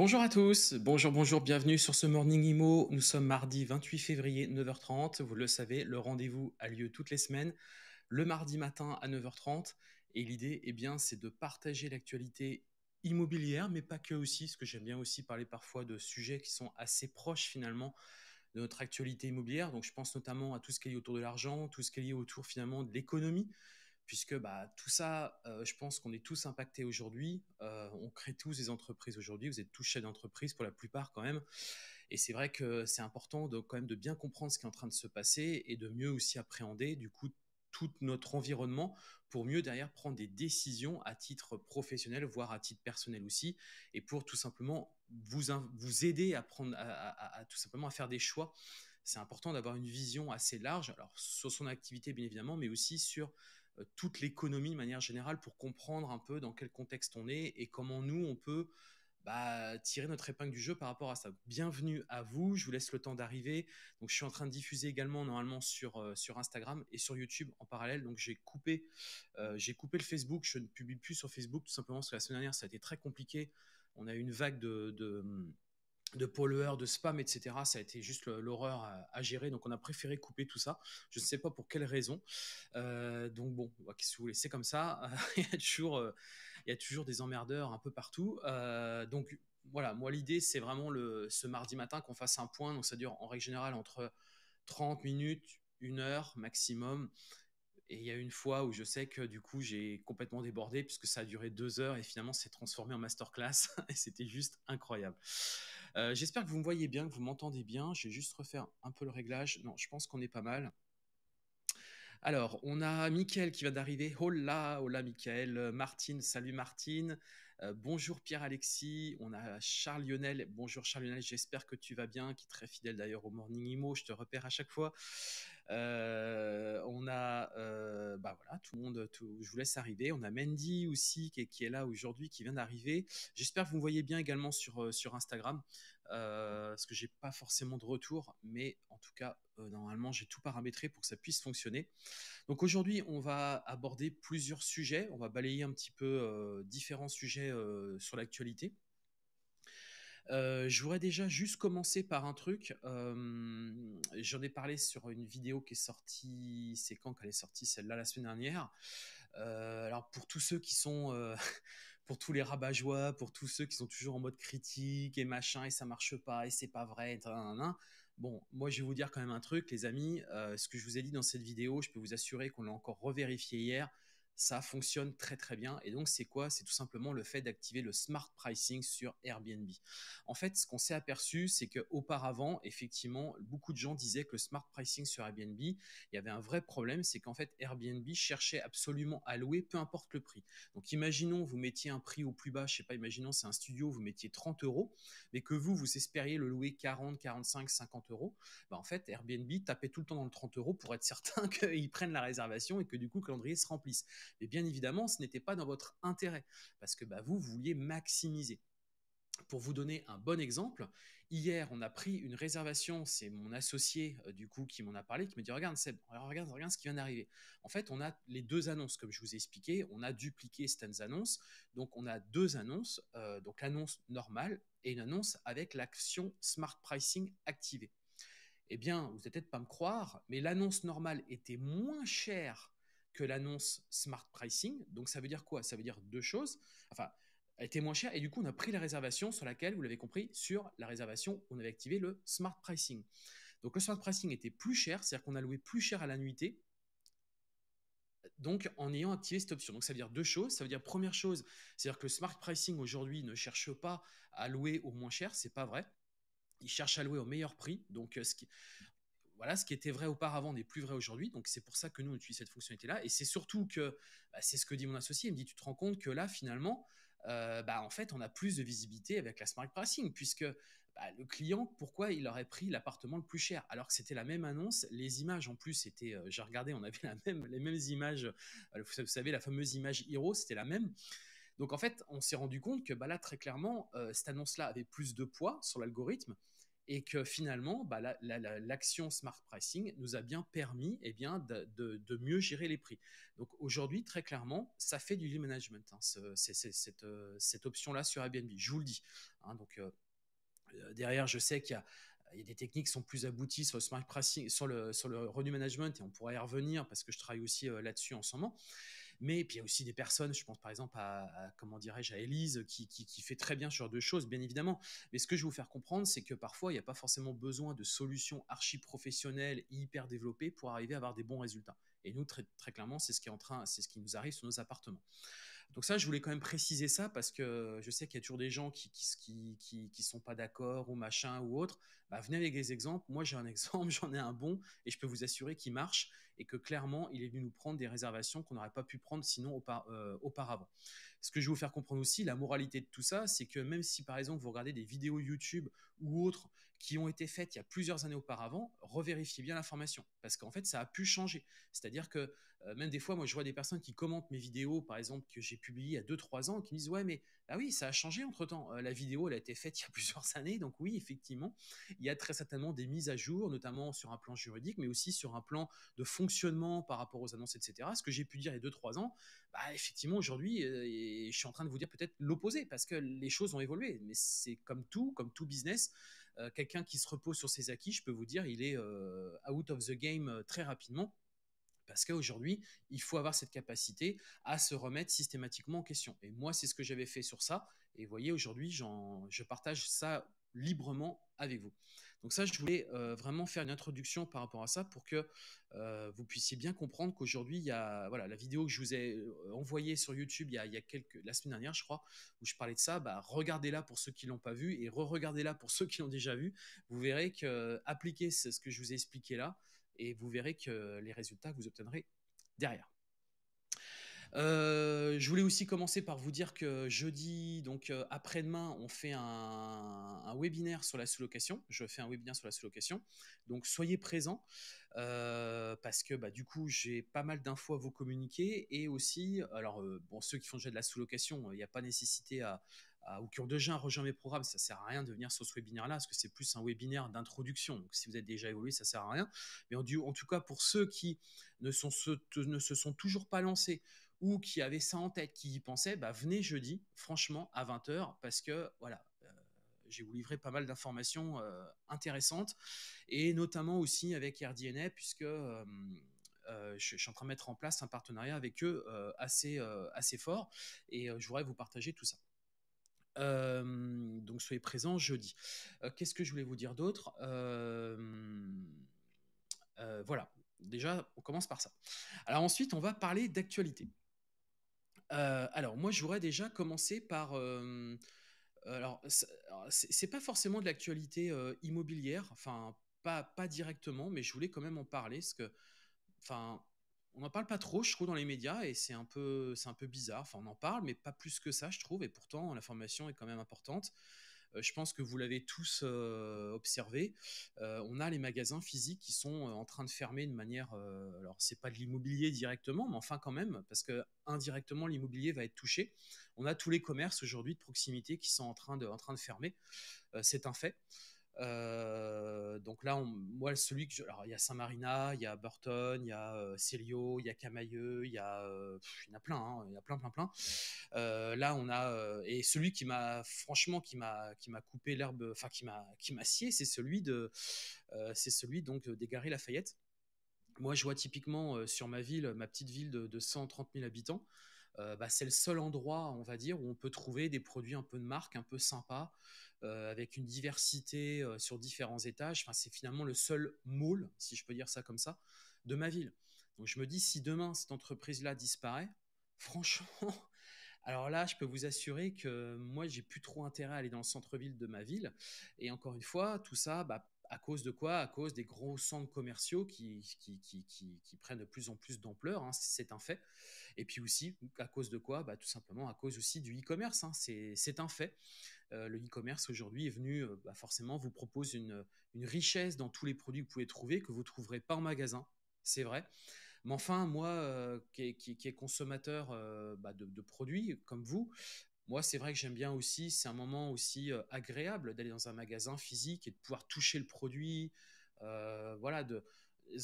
Bonjour à tous, bonjour, bonjour, bienvenue sur ce Morning Imo. Nous sommes mardi 28 février, 9h30. Vous le savez, le rendez-vous a lieu toutes les semaines, le mardi matin à 9h30. Et l'idée, eh bien, c'est de partager l'actualité immobilière, mais pas que aussi, parce que j'aime bien aussi parler parfois de sujets qui sont assez proches finalement de notre actualité immobilière. Donc, je pense notamment à tout ce qui est lié autour de l'argent, tout ce qui est lié autour finalement de l'économie puisque bah, tout ça, euh, je pense qu'on est tous impactés aujourd'hui. Euh, on crée tous des entreprises aujourd'hui. Vous êtes tous chefs d'entreprise pour la plupart quand même. Et c'est vrai que c'est important de, quand même de bien comprendre ce qui est en train de se passer et de mieux aussi appréhender du coup tout notre environnement pour mieux derrière prendre des décisions à titre professionnel, voire à titre personnel aussi, et pour tout simplement vous, aider à prendre, tout simplement à faire des choix. C'est important d'avoir une vision assez large, alors sur son activité bien évidemment, mais aussi sur toute l'économie de manière générale pour comprendre un peu dans quel contexte on est et comment nous, on peut bah, tirer notre épingle du jeu par rapport à ça. Bienvenue à vous, je vous laisse le temps d'arriver. Donc je suis en train de diffuser également normalement sur, euh, sur Instagram et sur YouTube en parallèle. Donc j'ai coupé, euh, coupé le Facebook, je ne publie plus sur Facebook tout simplement parce que la semaine dernière ça a été très compliqué. On a eu une vague de pollueurs, de spam, etc. Ça a été juste l'horreur à, gérer, donc on a préféré couper tout ça. Je ne sais pas pour quelle raison. Euh, donc bon, qu'est-ce que vous voulez, c'est comme ça. il, y a toujours, euh, il y a toujours des emmerdeurs un peu partout. Euh, donc voilà, moi l'idée c'est vraiment ce mardi matin qu'on fasse un point. Donc ça dure en règle générale entre 30 minutes, une heure maximum. Et il y a une fois où je sais que du coup j'ai complètement débordé puisque ça a duré deux heures et finalement c'est transformé en masterclass et c'était juste incroyable. Euh, j'espère que vous me voyez bien, que vous m'entendez bien. Je vais juste refaire un peu le réglage. Non, je pense qu'on est pas mal. Alors, on a Mickaël qui va d'arriver. Hola, hola Mickaël. Martine, salut Martine. Euh, bonjour Pierre-Alexis. On a Charles Lionel. Bonjour Charles Lionel, j'espère que tu vas bien, qui est très fidèle d'ailleurs au Morning Imo. Je te repère à chaque fois. Euh, on a, euh, bah voilà, tout le monde, je vous laisse arriver. On a Mandy aussi qui est, là aujourd'hui, qui vient d'arriver. J'espère que vous me voyez bien également sur, euh, sur Instagram, parce que j'ai pas forcément de retour, mais en tout cas, normalement, j'ai tout paramétré pour que ça puisse fonctionner. Donc aujourd'hui, on va aborder plusieurs sujets. On va balayer un petit peu différents sujets sur l'actualité. Euh, je voudrais déjà juste commencer par un truc. Euh, j'en ai parlé sur une vidéo qui est sortie. C'est quand qu'elle est sortie celle-là la semaine dernière. Euh, alors pour tous ceux qui sont, pour tous les rabat pour tous ceux qui sont toujours en mode critique et machin et ça marche pas et c'est pas vrai. Bon, moi je vais vous dire quand même un truc, les amis. ce que je vous ai dit dans cette vidéo, je peux vous assurer qu'on l'a encore revérifié hier ça fonctionne très très bien. Et donc c'est quoi? C'est tout simplement le fait d'activer le smart pricing sur Airbnb. En fait, ce qu'on s'est aperçu, c'est que auparavant, effectivement, beaucoup de gens disaient que le smart pricing sur Airbnb, il y avait un vrai problème, c'est qu'en fait Airbnb cherchait absolument à louer, peu importe le prix. Donc imaginons vous mettiez un prix au plus bas, je sais pas, imaginons c'est un studio, vous mettiez 30 euros, mais que vous vous espériez le louer 40, 45, 50 euros. Bah, en fait Airbnb tapait tout le temps dans le 30 euros pour être certain qu'ils prennent la réservation et que du coup le calendrier se remplisse. Mais bien évidemment, ce n'était pas dans votre intérêt, parce que bah, vous, vous vouliez maximiser. Pour vous donner un bon exemple, hier, on a pris une réservation. C'est mon associé, euh, du coup, qui m'en a parlé, qui me dit Regarde, Seb, regarde, regarde ce qui vient d'arriver. En fait, on a les deux annonces, comme je vous ai expliqué. On a dupliqué certaines annonces. Donc, on a deux annonces. Euh, donc, l'annonce normale et une annonce avec l'action Smart Pricing activée. Eh bien, vous n'allez peut-être pas me croire, mais l'annonce normale était moins chère que l'annonce Smart Pricing. Donc ça veut dire quoi? Ça veut dire deux choses. Enfin, elle était moins chère et du coup on a pris la réservation sur laquelle, vous l'avez compris, sur la réservation on avait activé le Smart Pricing. Donc le Smart Pricing était plus cher, c'est-à-dire qu'on a loué plus cher à la nuitée. Donc, en ayant activé cette option. Donc, ça veut dire deux choses. Ça veut dire, première chose, c'est-à-dire que le smart pricing aujourd'hui ne cherche pas à louer au moins cher. C'est pas vrai. Il cherche à louer au meilleur prix. Donc, ce qui, voilà, ce qui était vrai auparavant n'est plus vrai aujourd'hui. Donc c'est pour ça que nous on utilise cette fonctionnalité-là. Et c'est surtout que, bah, c'est ce que dit mon associé, il me dit, tu te rends compte que là finalement, euh, bah, en fait, on a plus de visibilité avec la smart pricing, puisque bah, le client, pourquoi il aurait pris l'appartement le plus cher? Alors que c'était la même annonce, les images en plus étaient, euh, j'ai regardé, on avait la même, les mêmes images, euh, vous savez la fameuse image Hero, c'était la même. Donc en fait, on s'est rendu compte que là très clairement, cette annonce-là avait plus de poids sur l'algorithme et que finalement, bah, l'action smart pricing nous a bien permis eh bien, de, mieux gérer les prix. Donc aujourd'hui, très clairement, ça fait du lead management, hein, cette, cette option-là sur Airbnb, je vous le dis. Hein. donc derrière, je sais qu'il y a des techniques qui sont plus abouties sur le smart pricing, sur le, sur le revenue management, et on pourrait y revenir parce que je travaille aussi là-dessus en ce moment. Mais puis il y a aussi des personnes, je pense par exemple à, comment dirais-je, à Elise, qui, qui, fait très bien ce genre de choses, bien évidemment. Mais ce que je veux vous faire comprendre, c'est que parfois, il n'y a pas forcément besoin de solutions archi professionnelles, hyper développées pour arriver à avoir des bons résultats. Et nous, très, très clairement, c'est ce qui c'est ce qui nous arrive sur nos appartements. Donc ça, je voulais quand même préciser ça parce que je sais qu'il y a toujours des gens qui qui, qui, sont pas d'accord ou machin ou autre. Bah, venez avec des exemples. Moi, j'ai un exemple, j'en ai un bon et je peux vous assurer qu'il marche et que clairement, il est venu nous prendre des réservations qu'on n'aurait pas pu prendre sinon euh, auparavant. Ce que je vais vous faire comprendre aussi, la moralité de tout ça, c'est que même si par exemple vous regardez des vidéos YouTube ou autres qui ont été faites il y a plusieurs années auparavant, revérifiez bien l'information parce qu'en fait ça a pu changer. C'est-à-dire que euh, même des fois, moi je vois des personnes qui commentent mes vidéos, par exemple que j'ai publiées il y a 2-3 ans, qui me disent ouais mais ah oui ça a changé entre temps. Euh, la vidéo elle a été faite il y a plusieurs années, donc oui effectivement il y a très certainement des mises à jour, notamment sur un plan juridique, mais aussi sur un plan de fonctionnement par rapport aux annonces, etc. Ce que j'ai pu dire il y a 2-3 ans, bah, effectivement aujourd'hui je suis en train de vous dire peut-être l'opposé parce que les choses ont évolué. Mais c'est comme tout, comme tout business. Euh, quelqu'un qui se repose sur ses acquis, je peux vous dire, il est euh, out of the game euh, très rapidement. Parce qu'aujourd'hui, il faut avoir cette capacité à se remettre systématiquement en question. Et moi, c'est ce que j'avais fait sur ça. Et vous voyez, aujourd'hui, je partage ça librement avec vous. Donc ça, je voulais vraiment faire une introduction par rapport à ça pour que vous puissiez bien comprendre qu'aujourd'hui, il y a voilà la vidéo que je vous ai envoyée sur YouTube il y, a, quelques la semaine dernière, je crois, où je parlais de ça. Bah, regardez-la pour ceux qui l'ont pas vu et re-regardez-la pour ceux qui l'ont déjà vu. Vous verrez que appliquez ce que je vous ai expliqué là et vous verrez que les résultats que vous obtiendrez derrière. Euh, je voulais aussi commencer par vous dire que jeudi, donc euh, après-demain, on fait un, webinaire sur la sous-location. Je fais un webinaire sur la sous-location. Donc soyez présents euh, parce que bah, du coup, j'ai pas mal d'infos à vous communiquer et aussi, alors bon, ceux qui font déjà de la sous-location, il n'y a pas nécessité à, ou qui ont déjà rejoint mes programmes, ça sert à rien de venir sur ce webinaire-là, parce que c'est plus un webinaire d'introduction. Donc, si vous êtes déjà évolué, ça sert à rien. Mais en, tout cas, pour ceux qui ne, ne se sont toujours pas lancés ou qui avaient ça en tête, qui y pensaient, bah, venez jeudi, franchement, à 20h, parce que voilà, euh, j'ai vous livré pas mal d'informations euh, intéressantes, et notamment aussi avec RDNA, puisque euh, je, suis en train de mettre en place un partenariat avec eux assez, assez fort, et je voudrais vous partager tout ça. donc soyez présents jeudi. Qu'est-ce que je voulais vous dire d'autre? Voilà, déjà on commence par ça. Alors ensuite on va parler d'actualité. Euh, alors moi, je voudrais déjà commencer par. Euh, alors, c'est pas forcément de l'actualité euh, immobilière, enfin pas pas directement, mais je voulais quand même en parler parce que, enfin, on n'en parle pas trop, je trouve, dans les médias et c'est un peu un peu bizarre. Enfin, on en parle, mais pas plus que ça, je trouve. Et pourtant, l'information est quand même importante. Euh, je pense que vous l'avez tous euh, observé. Euh, on a les magasins physiques qui sont en train de fermer de manière. alors, c'est pas de l'immobilier directement, mais enfin quand même, parce que indirectement, l'immobilier va être touché. On a tous les commerces aujourd'hui de proximité qui sont en train de, en train de fermer. c'est un fait. Euh, donc là, moi, celui que alors il y a Saint-Marina, il y a Burton, il y a euh, Célio, il y a Camailleux, il y a, euh, il y en a plein, hein, il y a plein, plein, plein. là, on a et celui qui m'a franchement qui m'a qui m'a coupé l'herbe, enfin qui m'a qui m'a scié, c'est celui de c'est celui donc Galeries Lafayette. Moi, je vois typiquement sur ma ville, ma petite ville de, de 130 000 habitants. Bah, c'est le seul endroit, on va dire, où on peut trouver des produits un peu de marque, un peu sympas, euh, avec une diversité euh, sur différents étages. Enfin, c'est finalement le seul môle, si je peux dire ça comme ça, de ma ville. Donc je me dis, si demain cette entreprise-là disparaît, franchement, alors là, je peux vous assurer que moi, j'ai plus trop intérêt à aller dans le centre-ville de ma ville. Et encore une fois, tout ça, bah, à cause de quoi? À cause des gros centres commerciaux qui, qui, prennent de plus en plus d'ampleur, hein, c'est un fait. Et puis aussi, à cause de quoi? Bah, Tout simplement à cause aussi du e-commerce, hein, c'est un fait. Euh, le e-commerce aujourd'hui est venu, euh, bah, forcément, vous propose une, richesse dans tous les produits que vous pouvez trouver que vous ne trouverez pas en magasin. C'est vrai. Mais enfin, moi, euh, qui, est consommateur bah, de, produits comme vous, moi, c'est vrai que j'aime bien aussi, c'est un moment aussi agréable d'aller dans un magasin physique et de pouvoir toucher le produit, voilà, de,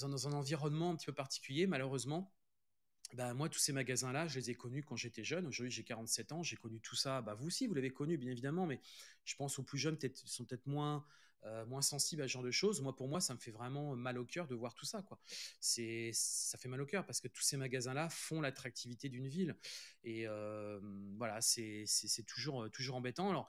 dans un environnement un petit peu particulier, malheureusement. Bah, moi, tous ces magasins-là, je les ai connus quand j'étais jeune. Aujourd'hui, j'ai 47 ans. J'ai connu tout ça. Bah, vous aussi, vous l'avez connu, bien évidemment. Mais je pense aux plus jeunes, peut sont peut-être moins, euh, moins sensibles à ce genre de choses. Moi, pour moi, ça me fait vraiment mal au cœur de voir tout ça. C'est, ça fait mal au cœur parce que tous ces magasins-là font l'attractivité d'une ville. Et euh, voilà, c'est, toujours, toujours embêtant. Alors,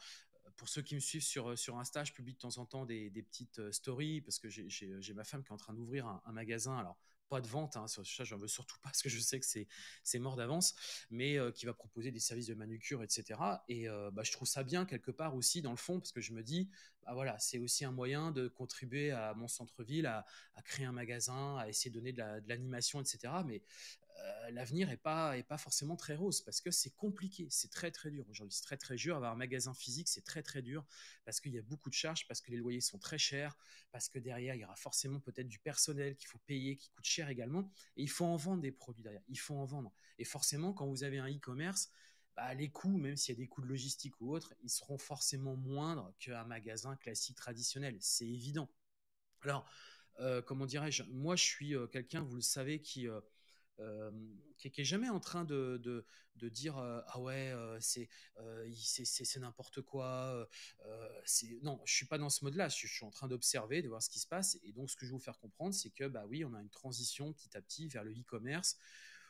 pour ceux qui me suivent sur, sur Insta, je publie de temps en temps des, des petites stories parce que j'ai, ma femme qui est en train d'ouvrir un, magasin. Alors, pas de vente, hein, ça j'en veux surtout pas parce que je sais que c'est mort d'avance, mais euh, qui va proposer des services de manucure, etc. Et euh, bah, je trouve ça bien quelque part aussi dans le fond parce que je me dis, bah voilà, c'est aussi un moyen de contribuer à mon centre-ville, à, créer un magasin, à essayer de donner de l'animation, etc. Mais euh, l'avenir est pas est pas forcément très rose parce que c'est compliqué, c'est très très dur aujourd'hui, c'est très très dur. Avoir un magasin physique, c'est très très dur parce qu'il y a beaucoup de charges, parce que les loyers sont très chers, parce que derrière il y aura forcément peut-être du personnel qu'il faut payer, qui coûte cher également, et il faut en vendre des produits derrière, il faut en vendre. Et forcément, quand vous avez un e-commerce, bah, les coûts, même s'il y a des coûts de logistique ou autres, ils seront forcément moindres qu'un magasin classique traditionnel. C'est évident. Alors, euh, comment dirais-je? Moi, je suis euh, quelqu'un, vous le savez, qui euh, qui, est jamais en train de, de, dire euh, ah ouais euh, c'est c'est n'importe quoi non je suis pas dans ce mode là je, suis en train d'observer de voir ce qui se passe et donc ce que je veux vous faire comprendre c'est que bah oui on a une transition petit à petit vers le e-commerce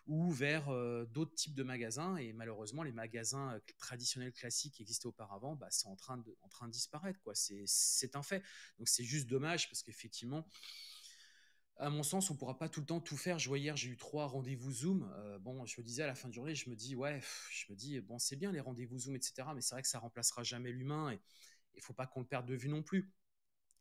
ou vers d'autres types de magasins. Et malheureusement, les magasins traditionnels classiques qui existaient auparavant bah, en train de, disparaître. Quoi. C'est, un fait. Donc c'est juste dommage parce qu'effectivement, à mon sens, on pourra pas tout le temps tout faire. Je vois hier, j'ai eu trois rendez-vous Zoom. Euh, bon, je me disais à la fin de journée, je me dis, ouais, je me dis, bon, c'est bien les rendez-vous Zoom, etc. Mais c'est vrai que ça remplacera jamais l'humain et il faut pas qu'on le perde de vue non plus.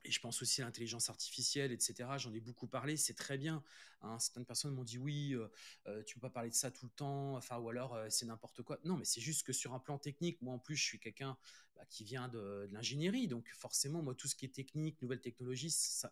Et je pense aussi à l'intelligence artificielle, etc. J'en ai beaucoup parlé, c'est très bien. Hein. Certaines personnes m'ont dit oui, euh, euh, tu peux pas parler de ça tout le temps, enfin ou alors c'est n'importe quoi. Non, mais c'est juste que sur un plan technique, moi en plus je suis quelqu'un bah, qui vient de, l'ingénierie. Donc forcément, moi, tout ce qui est technique, nouvelles technologies, ça,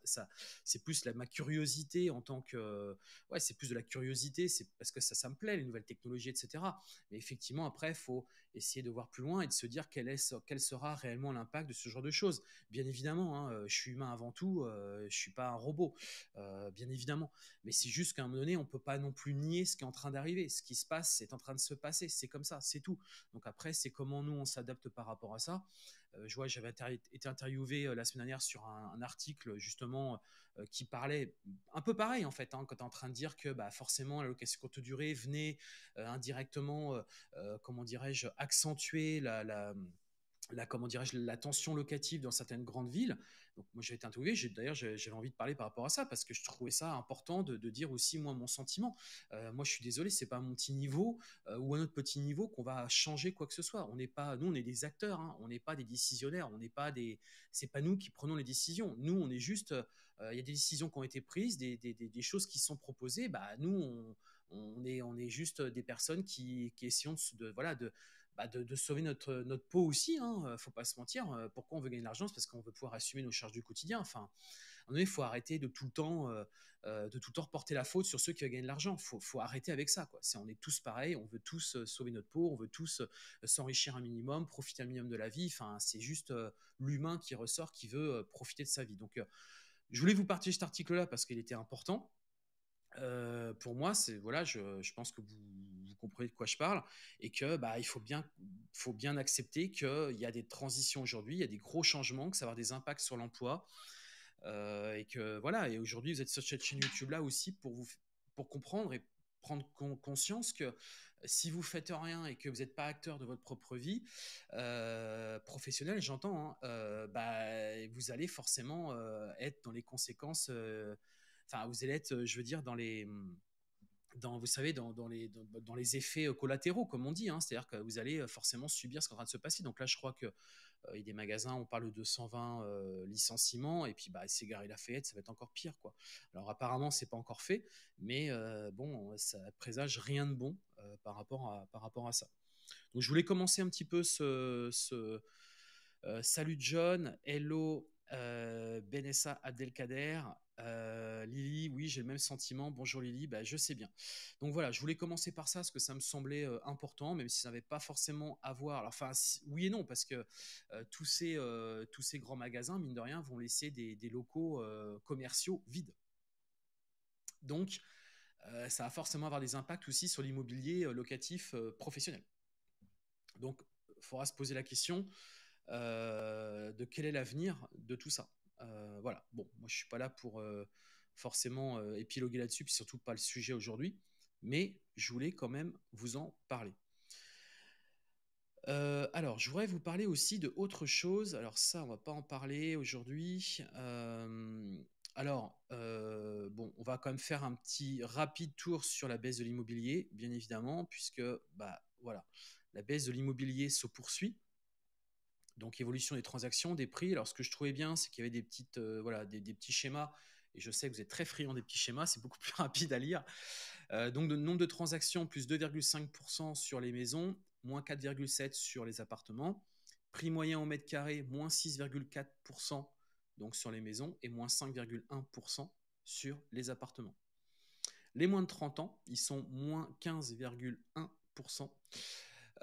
c'est plus ma curiosité en tant que... Ouais, c'est plus de la curiosité, c'est parce que ça, ça me plaît, les nouvelles technologies, etc. Mais effectivement, après, il faut essayer de voir plus loin et de se dire quel, est, sera réellement l'impact de ce genre de choses. Bien évidemment, hein, euh, je suis humain avant tout, euh, je suis pas un robot, euh, bien évidemment. Mais c'est juste qu'à un moment donné, on peut pas non plus nier ce qui est en train d'arriver. Ce qui se passe, c'est en train de se passer. C'est comme ça, c'est tout. Donc après, c'est comment nous, on s'adapte par rapport à ça. Euh, je vois, j'avais été interviewé euh, la semaine dernière sur un, article justement euh, qui parlait un peu pareil en fait, hein, quand tu es en train de dire que bah, forcément la location courte durée venait indirectement, comment dirais-je, accentuer la, la comment dirais-je la tension locative dans certaines grandes villes. Donc moi j'ai été interviewé, d'ailleurs j'avais envie de parler par rapport à ça parce que je trouvais ça important de, dire aussi moi mon sentiment. Euh, moi je suis désolé, c'est pas mon petit niveau euh, ou un autre petit niveau qu'on va changer quoi que ce soit. On n'est pas, nous on est des acteurs, hein. on n'est pas des décisionnaires, on n'est pas des, c'est pas nous qui prenons les décisions. Nous on est juste, euh, il y a des décisions qui ont été prises, des, des, choses qui sont proposées. Bah nous on, on est, on est juste des personnes qui, qui essayons de voilà de bah, de, sauver notre, notre peau aussi. Hein, euh, faut pas se mentir. Euh, pourquoi on veut gagner de l'argent C'est parce qu'on veut pouvoir assumer nos charges du quotidien. Enfin, il faut arrêter de tout le temps, euh, de tout le temps reporter la faute sur ceux qui gagner de l'argent. Faut, faut arrêter avec ça. Quoi. on est tous pareils. On veut tous sauver notre peau. On veut tous s'enrichir un minimum, profiter un minimum de la vie. Enfin, c'est juste l'humain qui ressort, qui veut profiter de sa vie. Donc, je voulais vous partager cet article-là parce qu'il était important. Pour moi, c'est voilà, je, pense que vous, comprenez de quoi je parle, et que bah, il faut bien, faut bien accepter qu'il y a des transitions aujourd'hui, il y a des gros changements, que ça va avoir des impacts sur l'emploi, euh, et que voilà, et aujourd'hui vous êtes sur cette chaîne YouTube là aussi pour vous, pour comprendre et prendre conscience que si vous faites rien et que vous n'êtes pas acteur de votre propre vie euh, professionnelle, j'entends, hein, euh, bah, vous allez forcément euh, être dans les conséquences. Enfin, vous allez être, je veux dire, dans les dans, vous savez, dans, les, dans, les effets euh, collatéraux, comme on dit. Hein. C'est-à-dire que vous allez euh, forcément subir ce qui est en train de se passer. Donc là, je crois que euh, y a des magasins, on parle de 220 licenciements, et puis bah, Ségare et Lafayette, ça va être encore pire. Quoi. Alors apparemment, c'est pas encore fait, mais bon, ça présage rien de bon par, rapport à, par rapport à ça. Donc je voulais commencer un petit peu ce... ce salut John, hello Euh, Benessa Abdelkader, euh, Lily, oui, j'ai le même sentiment. Bonjour Lily, bah, je sais bien. Donc voilà, je voulais commencer par ça parce que ça me semblait euh, important, même si ça n'avait pas forcément à voir. Alors, enfin, oui et non, parce que tous, ces, tous ces grands magasins, mine de rien, vont laisser des, des locaux commerciaux vides. Donc, ça va forcément avoir des impacts aussi sur l'immobilier locatif professionnel. Donc, il faudra se poser la question euh, de quel est l'avenir de tout ça. Euh, voilà. Bon, moi je suis pas là pour euh, forcément épiloguer là-dessus, puis surtout pas le sujet aujourd'hui, mais je voulais quand même vous en parler. alors, je voudrais vous parler aussi de autre chose. Alors ça, on va pas en parler aujourd'hui. alors, bon, on va quand même faire un petit rapide tour sur la baisse de l'immobilier, bien évidemment, puisque bah voilà, la baisse de l'immobilier se poursuit. Donc évolution des transactions, des prix. Alors ce que je trouvais bien, c'est qu'il y avait des euh, petits schémas. Et je sais que vous êtes très friand des petits schémas, c'est beaucoup plus rapide à lire. Euh, donc nombre de transactions plus 2,5% sur les maisons, moins 4,7% sur les appartements. Prix moyen au mètre carré, moins 6,4% donc sur les maisons et moins 5,1% sur les appartements. Les moins de 30 ans, ils sont moins 15,1%.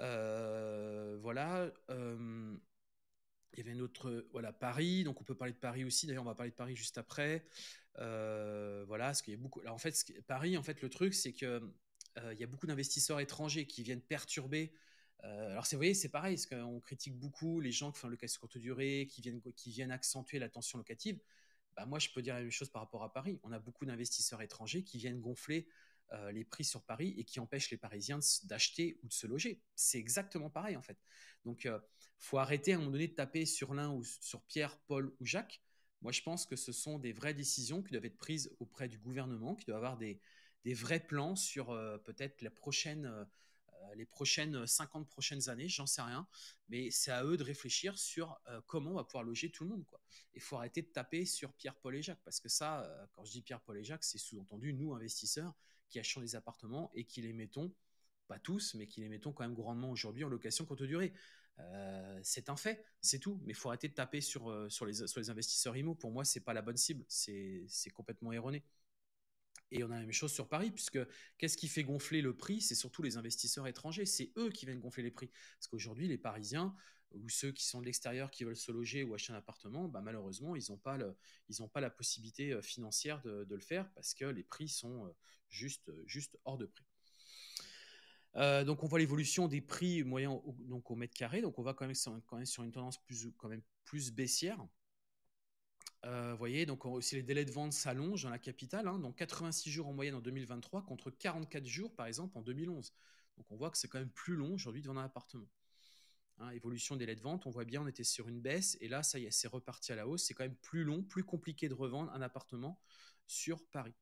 Euh, voilà. Il y avait une autre, voilà, Paris. Donc on peut parler de Paris aussi. D'ailleurs, on va parler de Paris juste après. Euh, voilà, parce qu'il y a beaucoup. en fait, Paris, en fait, le truc, c'est que euh, il y a beaucoup d'investisseurs étrangers qui viennent perturber. Euh, alors, vous voyez, c'est pareil, parce qu'on critique beaucoup les gens qui font le casse courte durée, qui viennent, qui viennent accentuer la tension locative. Bah, moi, je peux dire la même chose par rapport à Paris. On a beaucoup d'investisseurs étrangers qui viennent gonfler les prix sur Paris et qui empêchent les Parisiens d'acheter ou de se loger. C'est exactement pareil en fait. Donc faut arrêter à un moment donné de taper sur l'un ou sur Pierre, Paul ou Jacques. Moi, je pense que ce sont des vraies décisions qui doivent être prises auprès du gouvernement, qui doivent avoir des, vrais plans sur euh, peut-être euh, les prochaines 50 prochaines années, j'en sais rien. Mais c'est à eux de réfléchir sur euh, comment on va pouvoir loger tout le monde. Il faut arrêter de taper sur Pierre, Paul et Jacques. Parce que ça, quand je dis Pierre, Paul et Jacques, c'est sous-entendu nous, investisseurs, qui achetons des appartements et qui les mettons, pas tous, mais qui les mettons quand même grandement aujourd'hui en location courte durée. Euh, c'est un fait, c'est tout. Mais il faut arrêter de taper sur, euh, sur, les, sur les investisseurs IMO. Pour moi, c'est pas la bonne cible. C'est complètement erroné. Et on a la même chose sur Paris, puisque qu'est-ce qui fait gonfler le prix? C'est surtout les investisseurs étrangers. C'est eux qui viennent gonfler les prix. Parce qu'aujourd'hui, les Parisiens ou ceux qui sont de l'extérieur qui veulent se loger ou acheter un appartement, bah malheureusement, ils n'ont pas, la possibilité euh, financière de, le faire parce que les prix sont juste, juste hors de prix. Euh, donc on voit l'évolution des prix moyens au, donc au mètre carré. Donc on va quand même, sur une tendance plus, quand même plus baissière. Euh, vous voyez, donc aussi les délais de vente s'allongent dans la capitale. Hein. donc 86 jours en moyenne en 2023 contre 44 jours par exemple en 2011. Donc on voit que c'est quand même plus long aujourd'hui de vendre un appartement. Hein, évolution des délais de vente, on voit bien, on était sur une baisse et là, ça y est, c'est reparti à la hausse. C'est quand même plus long, plus compliqué de revendre un appartement sur Paris.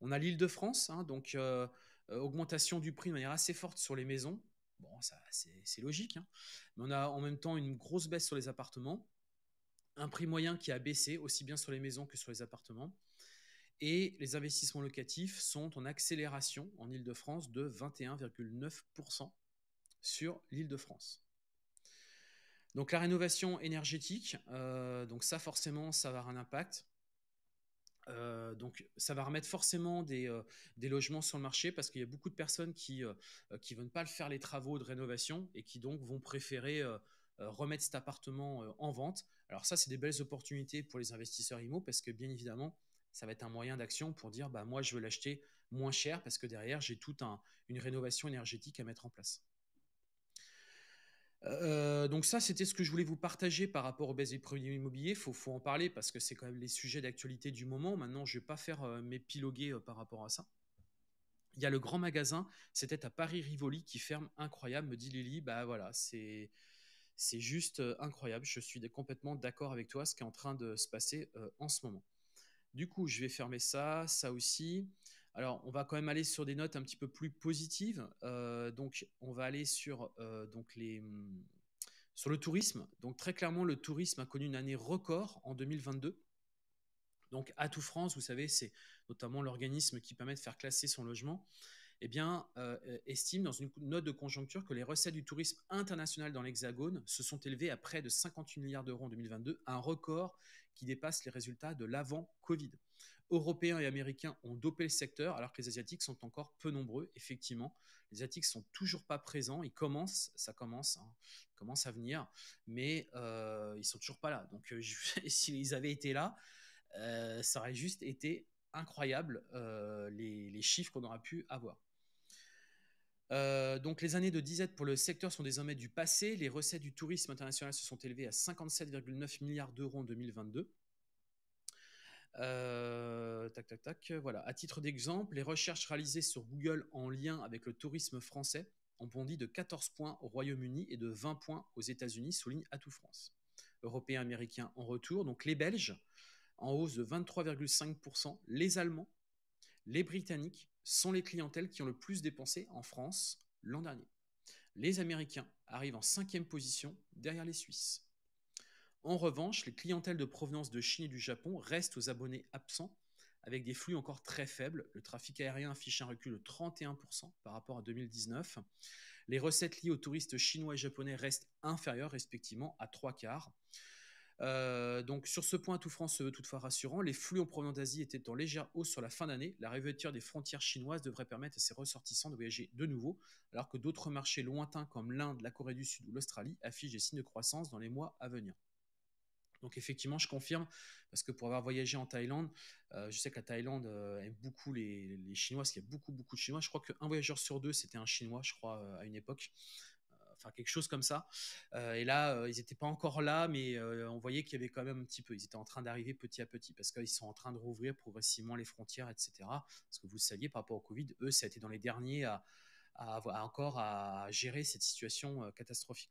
On a l'île de France, hein, donc euh, euh, augmentation du prix de manière assez forte sur les maisons. Bon, ça, c'est logique. Hein. Mais on a en même temps une grosse baisse sur les appartements. Un prix moyen qui a baissé aussi bien sur les maisons que sur les appartements. Et les investissements locatifs sont en accélération en Ile-de-France de 21,9% sur l'Île-de-France. Donc la rénovation énergétique, euh, donc ça forcément, ça va avoir un impact. Euh, donc, ça va remettre forcément euh, des, logements sur le marché parce qu'il y a beaucoup de personnes qui ne veulent pas faire les travaux de rénovation et qui donc vont préférer remettre cet appartement en vente. Alors ça, c'est des belles opportunités pour les investisseurs IMO parce que bien évidemment, ça va être un moyen d'action pour dire bah moi je veux l'acheter moins cher parce que derrière j'ai toute une rénovation énergétique à mettre en place. Euh, donc ça, c'était ce que je voulais vous partager par rapport aux baisses des produits immobiliers. Il faut, en parler parce que c'est quand même les sujets d'actualité du moment. Maintenant, je vais pas faire euh, m'épiloguer euh, par rapport à ça. Il y a le grand magasin, c'était à Paris-Rivoli qui ferme incroyable, me dit Lily. Bah voilà, c'est c'est juste incroyable. Je suis complètement d'accord avec toi, ce qui est en train de se passer en ce moment. Du coup, je vais fermer ça, ça aussi. Alors, on va quand même aller sur des notes un petit peu plus positives. Euh, donc, on va aller sur, euh, hum, sur le tourisme. Donc, très clairement, le tourisme a connu une année record en 2022. Donc, Atout France, vous savez, c'est notamment l'organisme qui permet de faire classer son logement. eh bien, estime dans une note de conjoncture que les recettes du tourisme international dans l'Hexagone se sont élevées à près de 58 milliards d'euros en 2022, un record qui dépasse les résultats de l'avant-Covid. Européens et Américains ont dopé le secteur, alors que les Asiatiques sont encore peu nombreux. Effectivement, les Asiatiques sont toujours pas présents. Ils commencent, ça commence, hein, commence à venir, mais euh, ils sont toujours pas là. Donc, euh, s'ils avaient été là, euh, ça aurait juste été incroyable les, les, chiffres qu'on aurait pu avoir. donc les années de disette pour le secteur sont désormais du passé. Les recettes du tourisme international se sont élevées à 57,9 milliards d'euros en 2022. Euh, tac, tac, tac. Voilà. À titre d'exemple, les recherches réalisées sur Google en lien avec le tourisme français ont bondi de 14 points au Royaume-Uni et de 20 points aux États-Unis, souligne Atout France. Européens, Américains en retour. Donc les Belges en hausse de 23,5%. Les Allemands, les Britanniques sont les clientèles qui ont le plus dépensé en France l'an dernier. Les Américains arrivent en cinquième position derrière les Suisses. En revanche, les clientèles de provenance de Chine et du Japon restent aux abonnés absents, avec des flux encore très faibles. Le trafic aérien affiche un recul de 31% par rapport à 2019. Les recettes liées aux touristes chinois et japonais restent inférieures, respectivement, à trois quarts. Euh, donc sur ce point, tout France se veut toutefois rassurant. Les flux en provenance d'Asie étaient en légère hausse sur la fin d'année. La réouverture des frontières chinoises devrait permettre à ces ressortissants de voyager de nouveau, alors que d'autres marchés lointains comme l'Inde, la Corée du Sud ou l'Australie affichent des signes de croissance dans les mois à venir. Donc effectivement, je confirme, parce que pour avoir voyagé en Thaïlande, euh, je sais que la Thaïlande euh, aime beaucoup les, Chinois, parce qu'il y a beaucoup, beaucoup de Chinois. Je crois qu'un voyageur sur deux, c'était un Chinois, je crois, euh, à une époque. Enfin, quelque chose comme ça. et là, ils n'étaient pas encore là, mais on voyait qu'il y avait quand même un petit peu. Ils étaient en train d'arriver petit à petit, parce qu'ils sont en train de rouvrir progressivement les frontières, etc. Parce que vous le saviez, par rapport au Covid, eux, ça a été dans les derniers à, encore à gérer cette situation catastrophique.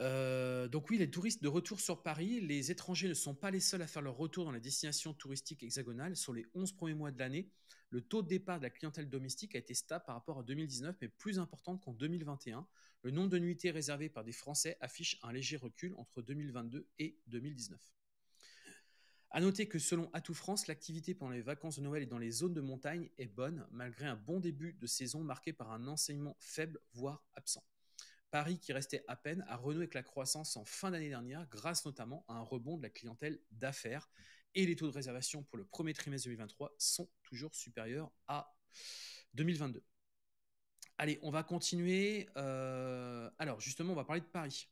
Euh, donc oui, les touristes de retour sur Paris, les étrangers ne sont pas les seuls à faire leur retour dans les destinations touristiques hexagonales. Sur les 11 premiers mois de l'année, le taux de départ de la clientèle domestique a été stable par rapport à 2019, mais plus importante qu'en 2021. Le nombre de nuitées réservées par des Français affiche un léger recul entre 2022 et 2019. À noter que selon Atout France, l'activité pendant les vacances de Noël et dans les zones de montagne est bonne, malgré un bon début de saison marqué par un enseignement faible, voire absent. Paris, qui restait à peine, a renoué avec la croissance en fin d'année dernière, grâce notamment à un rebond de la clientèle d'affaires. Et les taux de réservation pour le premier trimestre 2023 sont toujours supérieurs à 2022. Allez, on va continuer. Euh, alors, justement, on va parler de Paris.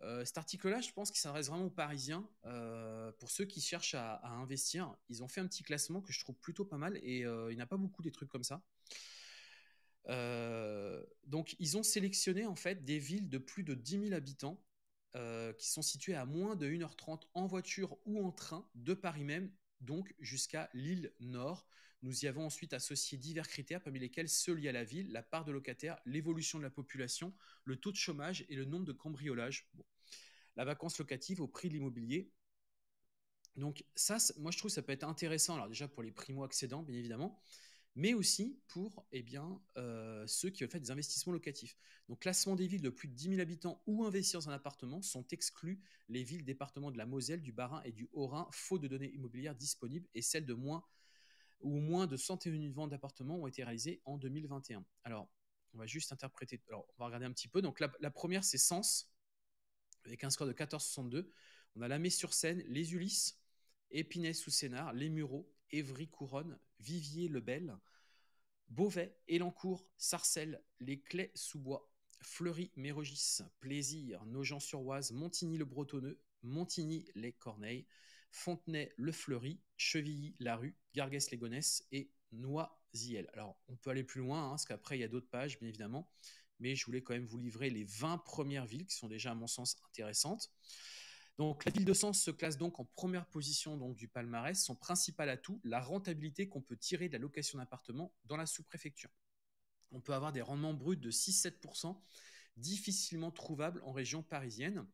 Euh, cet article-là, je pense qu'il s'adresse vraiment aux Parisiens. Euh, pour ceux qui cherchent à, investir, ils ont fait un petit classement que je trouve plutôt pas mal et il n'y a pas beaucoup des trucs comme ça. Euh, donc, ils ont sélectionné en fait des villes de plus de 10 000 habitants euh, qui sont situées à moins de 1h30 en voiture ou en train de Paris même, donc jusqu'à l'île Nord. Nous y avons ensuite associé divers critères, parmi lesquels ceux liés à la ville, la part de locataires, l'évolution de la population, le taux de chômage et le nombre de cambriolages. La vacance locative au prix de l'immobilier. Donc ça, moi je trouve ça peut être intéressant, alors déjà pour les primo-accédants, bien évidemment, mais aussi pour eh euh, ceux qui veulent faire des investissements locatifs. Donc, classement des villes de plus de 10 000 habitants ou investir dans un appartement sont exclus les villes départements de la Moselle, du Bas-Rhin et du Haut-Rhin, faute de données immobilières disponibles, et celles de moins ou moins de 101 ventes d'appartements ont été réalisées en 2021. Alors, on va juste interpréter. Alors, on va regarder un petit peu. Donc, la, première, c'est Sens, avec un score de 14,62. On a la sur seine les Ulysses, Épinay sous Sénard, les Mureaux, Évry-Couronne, Vivier-le-Bel, Beauvais, Elancourt, Sarcelles, les Clés-sous-Bois, Fleury-Mérogis, Plaisir, Nogent-sur-Oise, Montigny-le-Bretonneux, Montigny-les-Corneilles, Fontenay-le-Fleury, Chevilly-la-Rue, Garguès-les-Gonesse et Noisiel. Alors, on peut aller plus loin, hein, parce qu'après, il y a d'autres pages, bien évidemment, mais je voulais quand même vous livrer les 20 premières villes qui sont déjà, à mon sens, intéressantes. Donc, la ville de Sens se classe donc en première position du palmarès. Son principal atout, la rentabilité qu'on peut tirer de la location d'appartements dans la sous-préfecture. On peut avoir des rendements bruts de 6-7%, difficilement trouvables en région parisienne.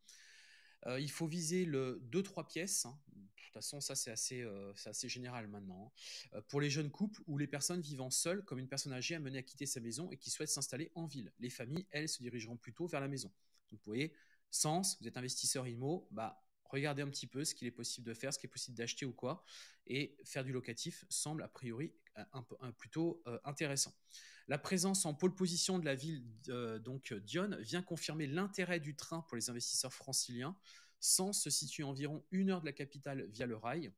Euh, il faut viser le 2-3 pièces. Hein. De toute façon, ça, c'est assez, euh, assez, général maintenant. Hein. Euh, pour les jeunes couples ou les personnes vivant seules, comme une personne âgée amenée à quitter sa maison et qui souhaite s'installer en ville. Les familles, elles, se dirigeront plutôt vers la maison. Vous voyez, Sens, vous êtes investisseur IMO, bah, Regardez un petit peu ce qu'il est possible de faire, ce qui est possible d'acheter ou quoi, et faire du locatif semble a priori un, peu, plutôt intéressant. La présence en pôle position de la ville donc Dion vient confirmer l'intérêt du train pour les investisseurs franciliens. Sens se situe environ une heure de la capitale via le rail,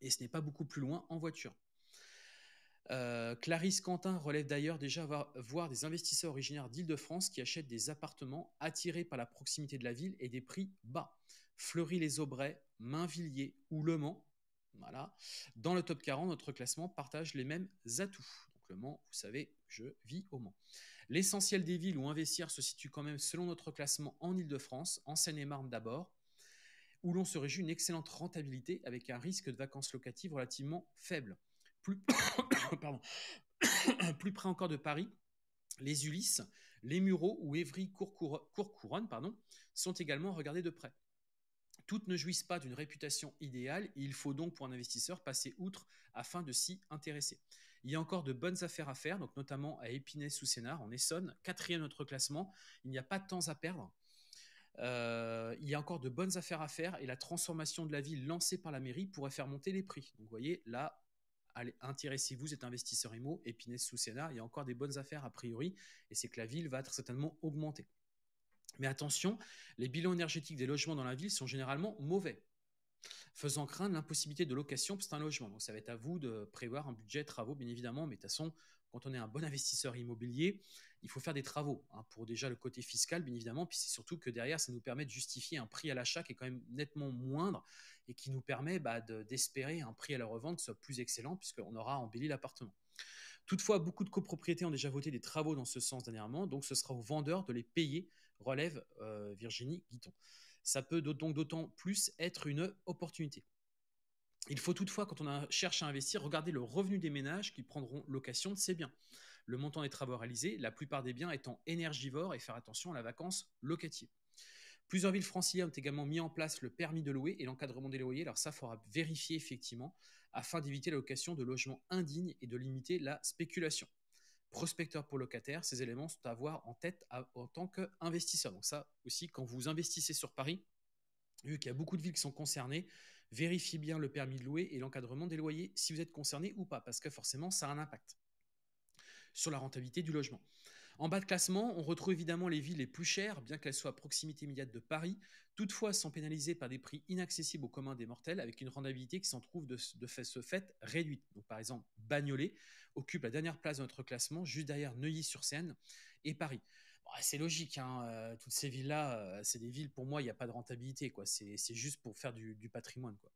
et ce n'est pas beaucoup plus loin en voiture. Euh, Clarisse Quentin relève d'ailleurs déjà voir, des investisseurs originaires d'Île-de-France qui achètent des appartements attirés par la proximité de la ville et des prix bas. Fleury-les-Aubrais, Mainvilliers ou Le Mans, voilà. Dans le top 40, notre classement partage les mêmes atouts. Donc Le Mans, vous savez, je vis au Mans. L'essentiel des villes où investir se situe quand même selon notre classement en Île-de-France, en Seine-et-Marne d'abord, où l'on se réjouit une excellente rentabilité avec un risque de vacances locatives relativement faible. Plus, près encore de Paris, les Ulysses, les Mureaux ou Évry-Courcouronne sont également regardés de près. Toutes ne jouissent pas d'une réputation idéale et il faut donc pour un investisseur passer outre afin de s'y intéresser. Il y a encore de bonnes affaires à faire, donc notamment à Épinay sous Sénard, en Essonne, quatrième notre classement. Il n'y a pas de temps à perdre. Euh, il y a encore de bonnes affaires à faire et la transformation de la ville lancée par la mairie pourrait faire monter les prix. Donc vous voyez, là, allez, intéressez-vous, vous êtes investisseur IMO, Épinay sous Sénat, il y a encore des bonnes affaires a priori, et c'est que la ville va être certainement augmentée. Mais attention, les bilans énergétiques des logements dans la ville sont généralement mauvais, faisant craindre l'impossibilité de location pour un logement. Donc ça va être à vous de prévoir un budget travaux, bien évidemment, mais de toute façon, quand on est un bon investisseur immobilier, il faut faire des travaux hein, pour déjà le côté fiscal, bien évidemment, puis c'est surtout que derrière, ça nous permet de justifier un prix à l'achat qui est quand même nettement moindre et qui nous permet bah, d'espérer un prix à la revente qui soit plus excellent puisqu'on aura embelli l'appartement. Toutefois, beaucoup de copropriétés ont déjà voté des travaux dans ce sens dernièrement, donc ce sera aux vendeurs de les payer, relève euh, Virginie Guiton. Ça peut donc d'autant plus être une opportunité. Il faut toutefois, quand on cherche à investir, regarder le revenu des ménages qui prendront location de ces biens. Le montant des travaux réalisés, la plupart des biens étant énergivores et faire attention à la vacance locative. Plusieurs villes franciliennes ont également mis en place le permis de louer et l'encadrement des loyers. Alors ça, il faudra vérifier effectivement afin d'éviter la location de logements indignes et de limiter la spéculation. Prospecteur pour locataires, ces éléments sont à avoir en tête en tant qu'investisseur. Donc ça aussi, quand vous investissez sur Paris, vu qu'il y a beaucoup de villes qui sont concernées, vérifiez bien le permis de louer et l'encadrement des loyers si vous êtes concerné ou pas, parce que forcément, ça a un impact sur la rentabilité du logement. En bas de classement, on retrouve évidemment les villes les plus chères, bien qu'elles soient à proximité immédiate de Paris, toutefois sont pénalisées par des prix inaccessibles aux communs des mortels, avec une rentabilité qui s'en trouve de, ce fait réduite. Donc, par exemple, Bagnolet occupe la dernière place de notre classement, juste derrière Neuilly-sur-Seine et Paris c'est logique, hein, euh, toutes ces villes-là, euh, c'est des villes, pour moi, il n'y a pas de rentabilité, quoi. C'est, juste pour faire du, patrimoine, quoi.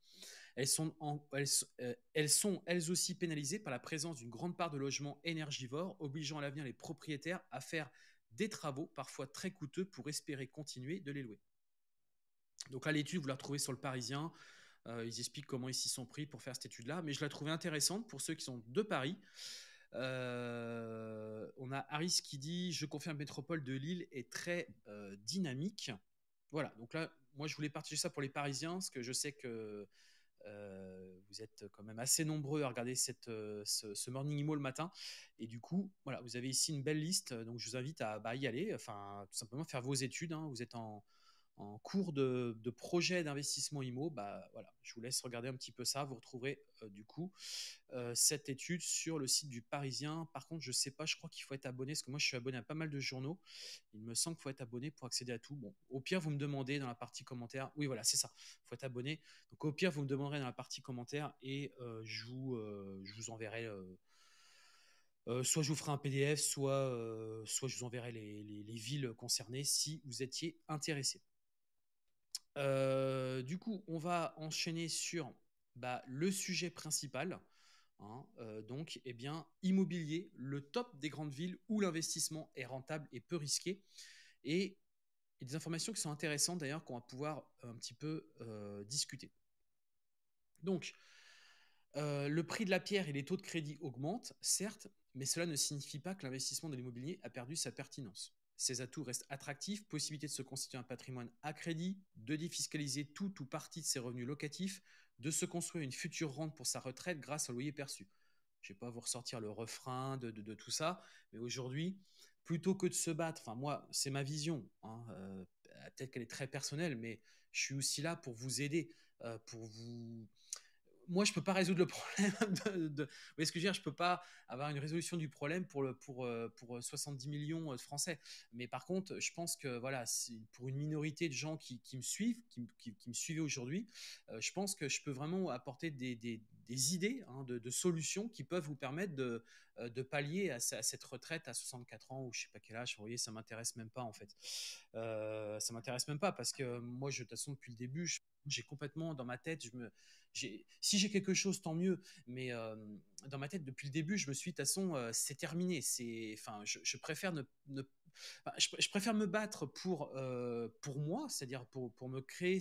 Elles sont, euh, elles, sont, elles aussi pénalisées par la présence d'une grande part de logements énergivores, obligeant à l'avenir les propriétaires à faire des travaux, parfois très coûteux, pour espérer continuer de les louer. Donc là, l'étude, vous la retrouvez sur le Parisien. ils expliquent comment ils s'y sont pris pour faire cette étude-là, mais je la trouvais intéressante pour ceux qui sont de Paris. Euh, on a Harris qui dit Je confirme, métropole de Lille est très euh, dynamique. Voilà, donc là, moi je voulais partager ça pour les Parisiens, parce que je sais que euh, vous êtes quand même assez nombreux à regarder cette, ce, Morning Imo le matin. Et du coup, voilà, vous avez ici une belle liste, donc je vous invite à bah, y aller, enfin, tout simplement faire vos études. Hein. vous êtes en, en cours de, projet d'investissement IMO, bah voilà, je vous laisse regarder un petit peu ça. Vous retrouverez euh, du coup euh, cette étude sur le site du Parisien. Par contre, je sais pas, je crois qu'il faut être abonné parce que moi je suis abonné à pas mal de journaux. Il me semble qu'il faut être abonné pour accéder à tout. Bon, au pire, vous me demandez dans la partie commentaire. Oui, voilà, c'est ça. Il faut être abonné. Donc au pire, vous me demanderez dans la partie commentaire et euh, je, vous, enverrai. soit je vous ferai un PDF, soit, je vous enverrai les villes concernées si vous étiez intéressé. Euh, du coup, on va enchaîner sur bah, le sujet principal. Hein, euh, donc, eh bien, immobilier, le top des grandes villes où l'investissement est rentable et peu risqué. Et, des informations qui sont intéressantes d'ailleurs qu'on va pouvoir un petit peu euh, discuter. Donc, le prix de la pierre et les taux de crédit augmentent, certes, mais cela ne signifie pas que l'investissement de l'immobilier a perdu sa pertinence. Ces atouts restent attractifs, possibilité de se constituer un patrimoine à crédit, de défiscaliser tout ou partie de ses revenus locatifs, de se construire une future rente pour sa retraite grâce au loyer perçu. Je ne vais pas vous ressortir le refrain de, tout ça, mais aujourd'hui, plutôt que de se battre, enfin moi, c'est ma vision, hein, euh, peut-être qu'elle est très personnelle, mais je suis aussi là pour vous aider, pour vous moi, je peux pas résoudre le problème. De, Vous voyez ce que je veux dire? Je peux pas avoir une résolution du problème pour, le, pour, euh, pour 70 euh, millions de Français. Mais par contre, je pense que voilà, pour une minorité de gens qui, me suivent, qui, me suivaient aujourd'hui, euh, je pense que je peux vraiment apporter des, idées hein, de, de, solutions qui peuvent vous permettre de, de pallier à, cette retraite à 64 ans ou je sais pas quel âge. Vous voyez, ça m'intéresse même pas en fait. Euh, ça m'intéresse même pas parce que moi, je, de toute façon, depuis le début, j'ai complètement dans ma tête, si j'ai quelque chose, tant mieux. Mais euh, dans ma tête, depuis le début, je me suis, de toute façon, euh, c'est terminé. Enfin, je, préfère me battre pour, euh, moi, c'est-à-dire pour, me créer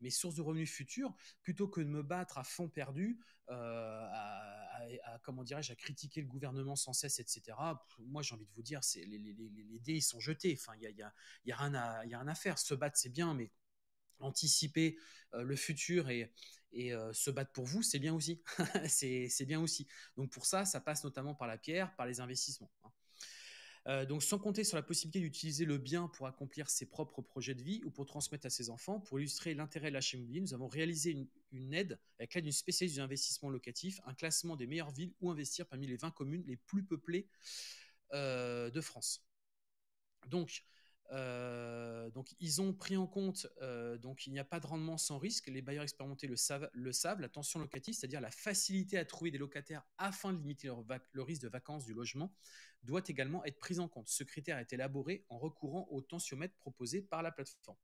mes, sources de revenus futurs, plutôt que de me battre à fond perdu, à, comment dirais-je, à critiquer le gouvernement sans cesse, etc. Moi, j'ai envie de vous dire, les, dés sont jetés. Enfin, il y y a rien à faire. Se battre, c'est bien, mais anticiper le futur et, et se battre pour vous, c'est bien aussi. c'est bien aussi. Donc pour ça, ça passe notamment par la pierre, par les investissements. Hein. donc sans compter sur la possibilité d'utiliser le bien pour accomplir ses propres projets de vie ou pour transmettre à ses enfants, pour illustrer l'intérêt de l'achat immobilier, nous avons réalisé une, aide avec l'aide d'une spécialiste d'investissement locatif, un classement des meilleures villes où investir parmi les 20 communes les plus peuplées de France. Donc, euh, donc, ils ont pris en compte, euh, donc il n'y a pas de rendement sans risque. Les bailleurs expérimentés le savent, le savent la tension locative, c'est-à-dire la facilité à trouver des locataires afin de limiter le risque de vacances du logement, doit également être prise en compte. Ce critère est élaboré en recourant au tensiomètre proposé par la plateforme.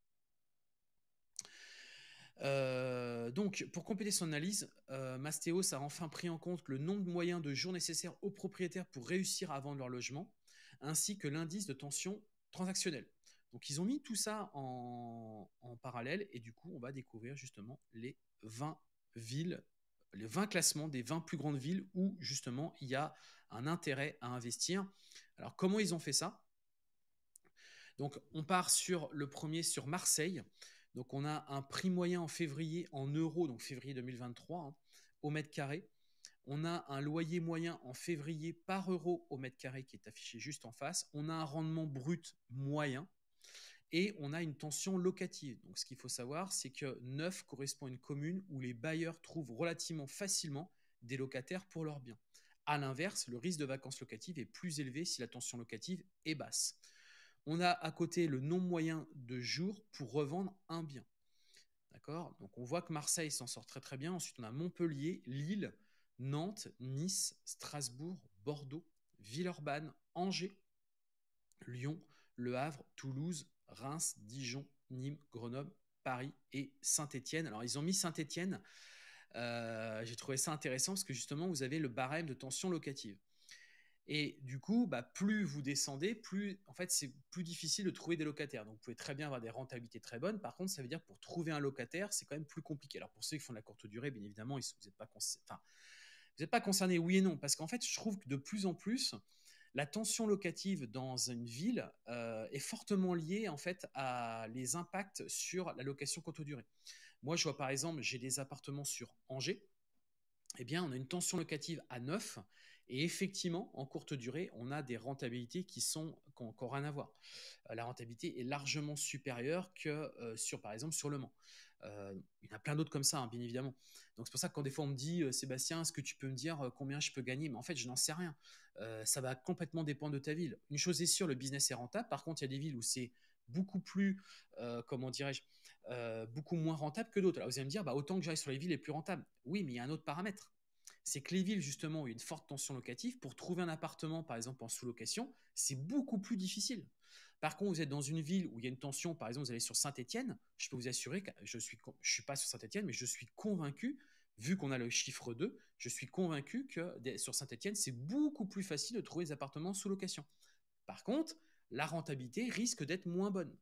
Euh, donc, pour compléter son analyse, Mastéos a enfin pris en compte le nombre de moyens de jours nécessaires aux propriétaires pour réussir à vendre leur logement, ainsi que l'indice de tension transactionnel. Donc ils ont mis tout ça en, parallèle et du coup on va découvrir justement les 20 villes, les 20 classements des 20 plus grandes villes où justement il y a un intérêt à investir. Alors comment ils ont fait ça? Donc on part sur le premier sur Marseille. Donc on a un prix moyen en février en euros, donc février 2023, hein, au mètre carré. On a un loyer moyen en février par euro au mètre carré qui est affiché juste en face. On a un rendement brut moyen et on a une tension locative. Donc ce qu'il faut savoir, c'est que 9 correspond à une commune où les bailleurs trouvent relativement facilement des locataires pour leurs biens. A l'inverse, le risque de vacances locatives est plus élevé si la tension locative est basse. On a à côté le nombre moyen de jours pour revendre un bien. D'accord? Donc on voit que Marseille s'en sort très très bien. Ensuite, on a Montpellier, Lille, Nantes, Nice, Strasbourg, Bordeaux, Villeurbanne, Angers, Lyon, Le Havre, Toulouse, Reims, Dijon, Nîmes, Grenoble, Paris et Saint-Étienne. Alors ils ont mis Saint-Étienne. Euh, j'ai trouvé ça intéressant parce que justement vous avez le barème de tension locative. Et du coup, bah, plus vous descendez, plus en fait c'est plus difficile de trouver des locataires. Donc vous pouvez très bien avoir des rentabilités très bonnes. Par contre, ça veut dire que pour trouver un locataire, c'est quand même plus compliqué. Alors pour ceux qui font de la courte durée, bien évidemment, vous n'êtes pas, enfin, vous n'êtes pas concerné, oui et non, parce qu'en fait, je trouve que de plus en plus, la tension locative dans une ville euh, est fortement liée en fait à les impacts sur la location courte durée. Moi, je vois par exemple, j'ai des appartements sur Angers. Eh bien, on a une tension locative à 9 et effectivement, en courte durée, on a des rentabilités qui sont qui n'ont rien à voir. Euh, la rentabilité est largement supérieure que euh, sur, par exemple, sur Le Mans. Euh, il y en a plein d'autres comme ça, hein, bien évidemment. Donc c'est pour ça que quand des fois on me dit euh, Sébastien, est-ce que tu peux me dire euh, combien je peux gagner? Mais en fait, je n'en sais rien. ça va complètement dépendre de ta ville. Une chose est sûre, le business est rentable. Par contre, il y a des villes où c'est beaucoup plus, comment dirais-je, beaucoup moins rentable que d'autres. Alors vous allez me dire, bah, autant que j'aille sur les villes les plus rentables. Oui, mais il y a un autre paramètre. C'est que les villes, justement, où il y a une forte tension locative, pour trouver un appartement, par exemple, en sous-location, c'est beaucoup plus difficile. Par contre, vous êtes dans une ville où il y a une tension, par exemple, vous allez sur Saint-Étienne, je peux vous assurer que je suis, je suis pas sur Saint-Étienne, mais je suis convaincu, vu qu'on a le chiffre 2, je suis convaincu que sur Saint-Étienne, c'est beaucoup plus facile de trouver des appartements sous location. Par contre, la rentabilité risque d'être moins bonne.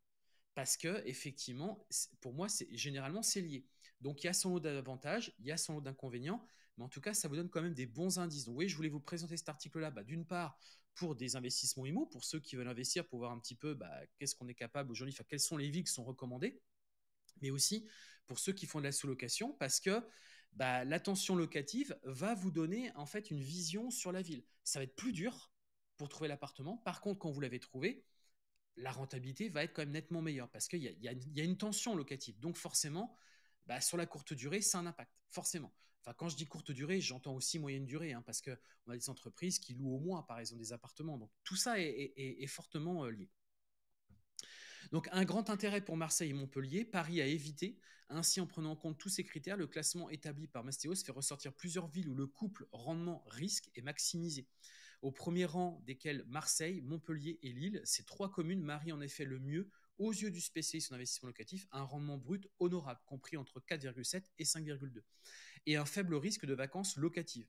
Parce que, effectivement, pour moi, c'est, généralement, c'est lié. Donc, il y a son lot d'avantages, il y a son lot d'inconvénients, mais en tout cas, ça vous donne quand même des bons indices. Donc, oui, je voulais vous présenter cet article-là, bah, d'une part, pour des investissements IMO, pour ceux qui veulent investir, pour voir un petit peu bah, qu'est-ce qu'on est capable aujourd'hui, enfin, quelles sont les villes qui sont recommandées, mais aussi pour ceux qui font de la sous-location, parce que bah, l'attention locative va vous donner en fait une vision sur la ville. Ça va être plus dur pour trouver l'appartement. Par contre, quand vous l'avez trouvé, la rentabilité va être quand même nettement meilleure parce qu'il y, a une tension locative. Donc forcément, bah, sur la courte durée, c'est un impact, forcément. Enfin, quand je dis courte durée, j'entends aussi moyenne durée, hein, parce qu'on a des entreprises qui louent au mois, par exemple, des appartements. Donc tout ça est, fortement euh, lié. Donc un grand intérêt pour Marseille et Montpellier, Paris a évité. Ainsi, en prenant en compte tous ces critères, le classement établi par Mastéos fait ressortir plusieurs villes où le couple rendement-risque est maximisé. Au premier rang desquels Marseille, Montpellier et Lille, ces trois communes marient en effet le mieux, aux yeux du spécialiste en investissement locatif, un rendement brut honorable, compris entre 4,7 et 5,2, et un faible risque de vacances locatives.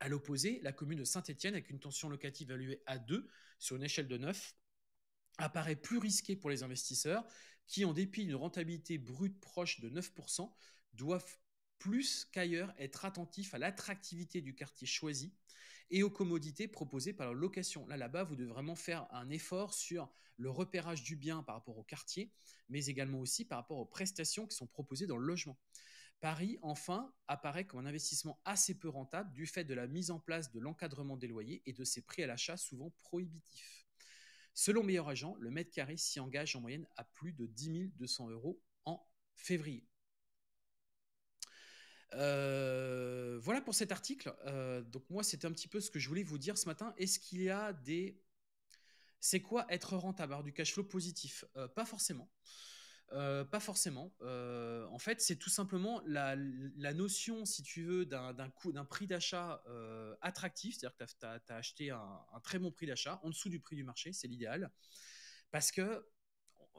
À l'opposé, la commune de Saint-Étienne, avec une tension locative évaluée à 2 sur une échelle de 9, apparaît plus risquée pour les investisseurs qui, en dépit d'une rentabilité brute proche de 9%, doivent plus qu'ailleurs être attentifs à l'attractivité du quartier choisi et aux commodités proposées par la location. Là, là-bas, vous devez vraiment faire un effort sur le repérage du bien par rapport au quartier, mais également aussi par rapport aux prestations qui sont proposées dans le logement. Paris, enfin, apparaît comme un investissement assez peu rentable du fait de la mise en place de l'encadrement des loyers et de ses prix à l'achat souvent prohibitifs. Selon Meilleur Agent, le mètre carré s'y engage en moyenne à plus de 10 200 euros en février. Euh, voilà pour cet article. Euh, donc moi, c'était un petit peu ce que je voulais vous dire ce matin. Est-ce qu'il y a des... C'est quoi être rentable, avoir du cash flow positif? Euh, Pas forcément. Pas forcément. en fait, c'est tout simplement la, notion, si tu veux, d'un prix d'achat attractif, c'est-à-dire que tu as, acheté un, très bon prix d'achat en dessous du prix du marché, c'est l'idéal. Parce que,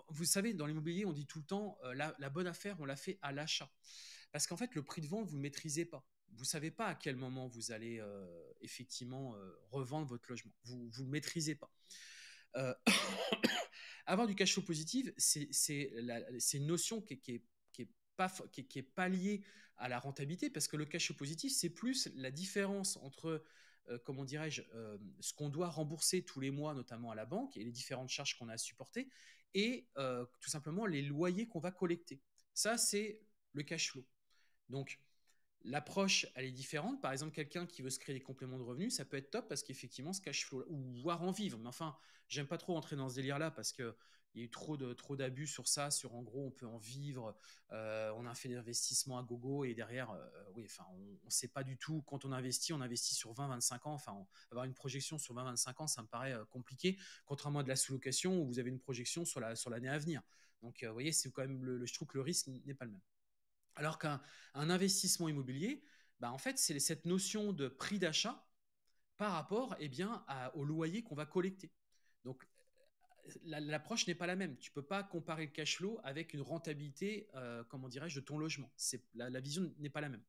vous savez, dans l'immobilier, on dit tout le temps, la, bonne affaire, on l'a fait à l'achat. Parce qu'en fait, le prix de vente, vous ne le maîtrisez pas. Vous ne savez pas à quel moment vous allez euh, effectivement euh, revendre votre logement. Vous ne le maîtrisez pas. Euh, avoir du cash flow positif, c'est une notion qui, n'est est, pas, qui, est pas liée à la rentabilité, parce que le cash flow positif, c'est plus la différence entre, comment dirais-je, ce qu'on doit rembourser tous les mois, notamment à la banque, et les différentes charges qu'on a à supporter, et tout simplement les loyers qu'on va collecter. Ça, c'est le cash flow. Donc, l'approche, elle est différente. Par exemple, quelqu'un qui veut se créer des compléments de revenus, ça peut être top parce qu'effectivement, ce cash flow, ou voir en vivre. Mais enfin, j'aime pas trop entrer dans ce délire-là parce qu'il y a eu trop d'abus sur ça, sur en gros on peut en vivre, euh, on a fait des investissements à gogo et derrière, euh, oui, enfin on ne sait pas du tout quand on investit, on investit sur 20-25 ans, enfin avoir une projection sur 20-25 ans, ça me paraît euh, compliqué, contrairement à de la sous-location où vous avez une projection sur la sur l'année à venir. Donc vous voyez, c'est quand même le, je trouve que le risque n'est pas le même. Alors qu'un investissement immobilier, bah, en fait, c'est cette notion de prix d'achat par rapport eh bien, au loyer qu'on va collecter. Donc, l'approche n'est pas la même. Tu ne peux pas comparer le cash flow avec une rentabilité, euh, comment dirais-je, de ton logement. La, la, vision n'est pas la même.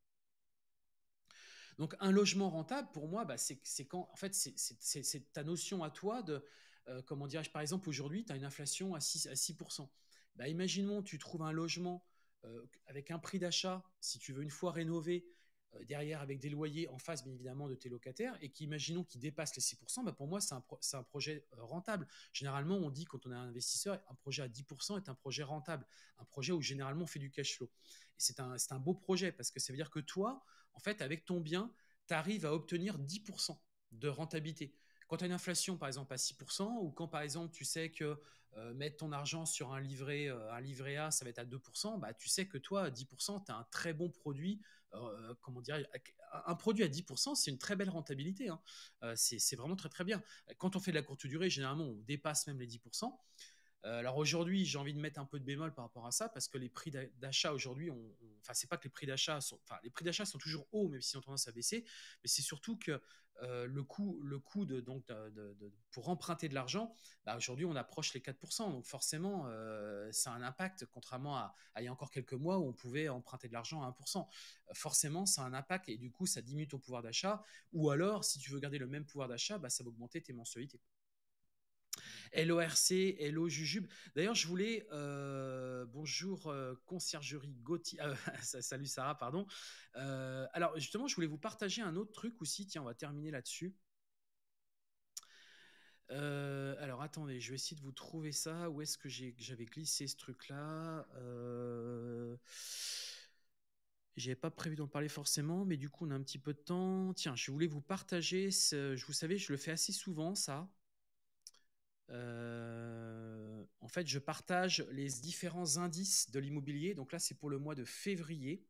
Donc, un logement rentable, pour moi, bah, c'est quand, fait, c'est ta notion à toi de, euh, comment dirais-je, par exemple, aujourd'hui, tu as une inflation à 6, à 6%. Bah, imaginons, tu trouves un logement euh, avec un prix d'achat, si tu veux une fois rénové, euh, derrière avec des loyers en face bien évidemment de tes locataires et qui imaginons qui dépasse les 6%, bah pour moi c'est un, projet euh, rentable. Généralement on dit quand on est un investisseur, un projet à 10% est un projet rentable, un projet où généralement on fait du cash flow. Et c'est un, un beau projet parce que ça veut dire que toi, en fait avec ton bien, tu arrives à obtenir 10% de rentabilité. Quand tu as une inflation, par exemple, à 6%, ou quand, par exemple, tu sais que euh, mettre ton argent sur un livret, euh, un livret A, ça va être à 2%, bah, tu sais que toi, à 10%, tu as un très bon produit. Euh, comment dire Un produit à 10%, c'est une très belle rentabilité. Hein. c'est vraiment très, très bien. Quand on fait de la courte durée, généralement, on dépasse même les 10%. Euh, alors aujourd'hui, j'ai envie de mettre un peu de bémol par rapport à ça parce que les prix d'achat aujourd'hui, enfin c'est pas que les prix d'achat sont, enfin les prix d'achat sont toujours hauts même s'ils ont tendance à baisser, mais c'est surtout que euh, le coût, le coût de, donc pour emprunter de l'argent, bah, aujourd'hui on approche les 4%, donc forcément euh, ça a un impact contrairement à, il y a encore quelques mois où on pouvait emprunter de l'argent à 1%. forcément ça a un impact et du coup ça diminue ton pouvoir d'achat ou alors si tu veux garder le même pouvoir d'achat, bah, ça va augmenter tes mensualités. LORC, Hello Jujube. D'ailleurs, je voulais. Euh, bonjour, euh, conciergerie Gauthier. Euh, salut Sarah, pardon. alors, justement, je voulais vous partager un autre truc aussi. Tiens, on va terminer là-dessus. alors, attendez, je vais essayer de vous trouver ça. Où est-ce que j'avais glissé ce truc-là? J'avais pas prévu d'en parler forcément, mais du coup, on a un petit peu de temps. Tiens, je voulais vous partager. Ce, vous savez, je le fais assez souvent, ça. En fait, je partage les différents indices de l'immobilier. Donc là, c'est pour le mois de février.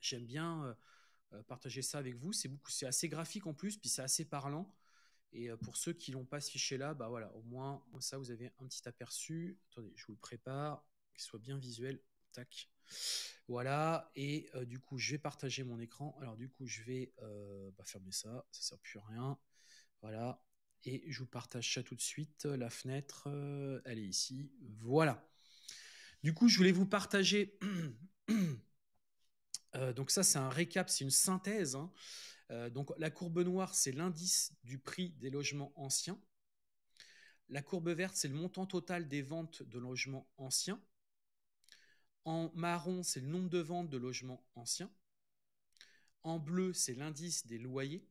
J'aime bien partager ça avec vous. C'est beaucoup, c'est assez graphique en plus, puis c'est assez parlant. Et pour ceux qui n'ont pas ce fichier-là, bah voilà, au moins ça, vous avez un petit aperçu. Attendez, je vous le prépare, qu'il soit bien visuel. Tac. Voilà. Et du coup, je vais partager mon écran. Alors du coup, je vais bah, fermer ça. Ça sert plus à rien. Voilà. Et je vous partage ça tout de suite. La fenêtre, elle est ici. Voilà. Du coup, je voulais vous partager. donc ça, c'est un récap, c'est une synthèse. Hein. donc la courbe noire, c'est l'indice du prix des logements anciens. La courbe verte, c'est le montant total des ventes de logements anciens. En marron, c'est le nombre de ventes de logements anciens. En bleu, c'est l'indice des loyers.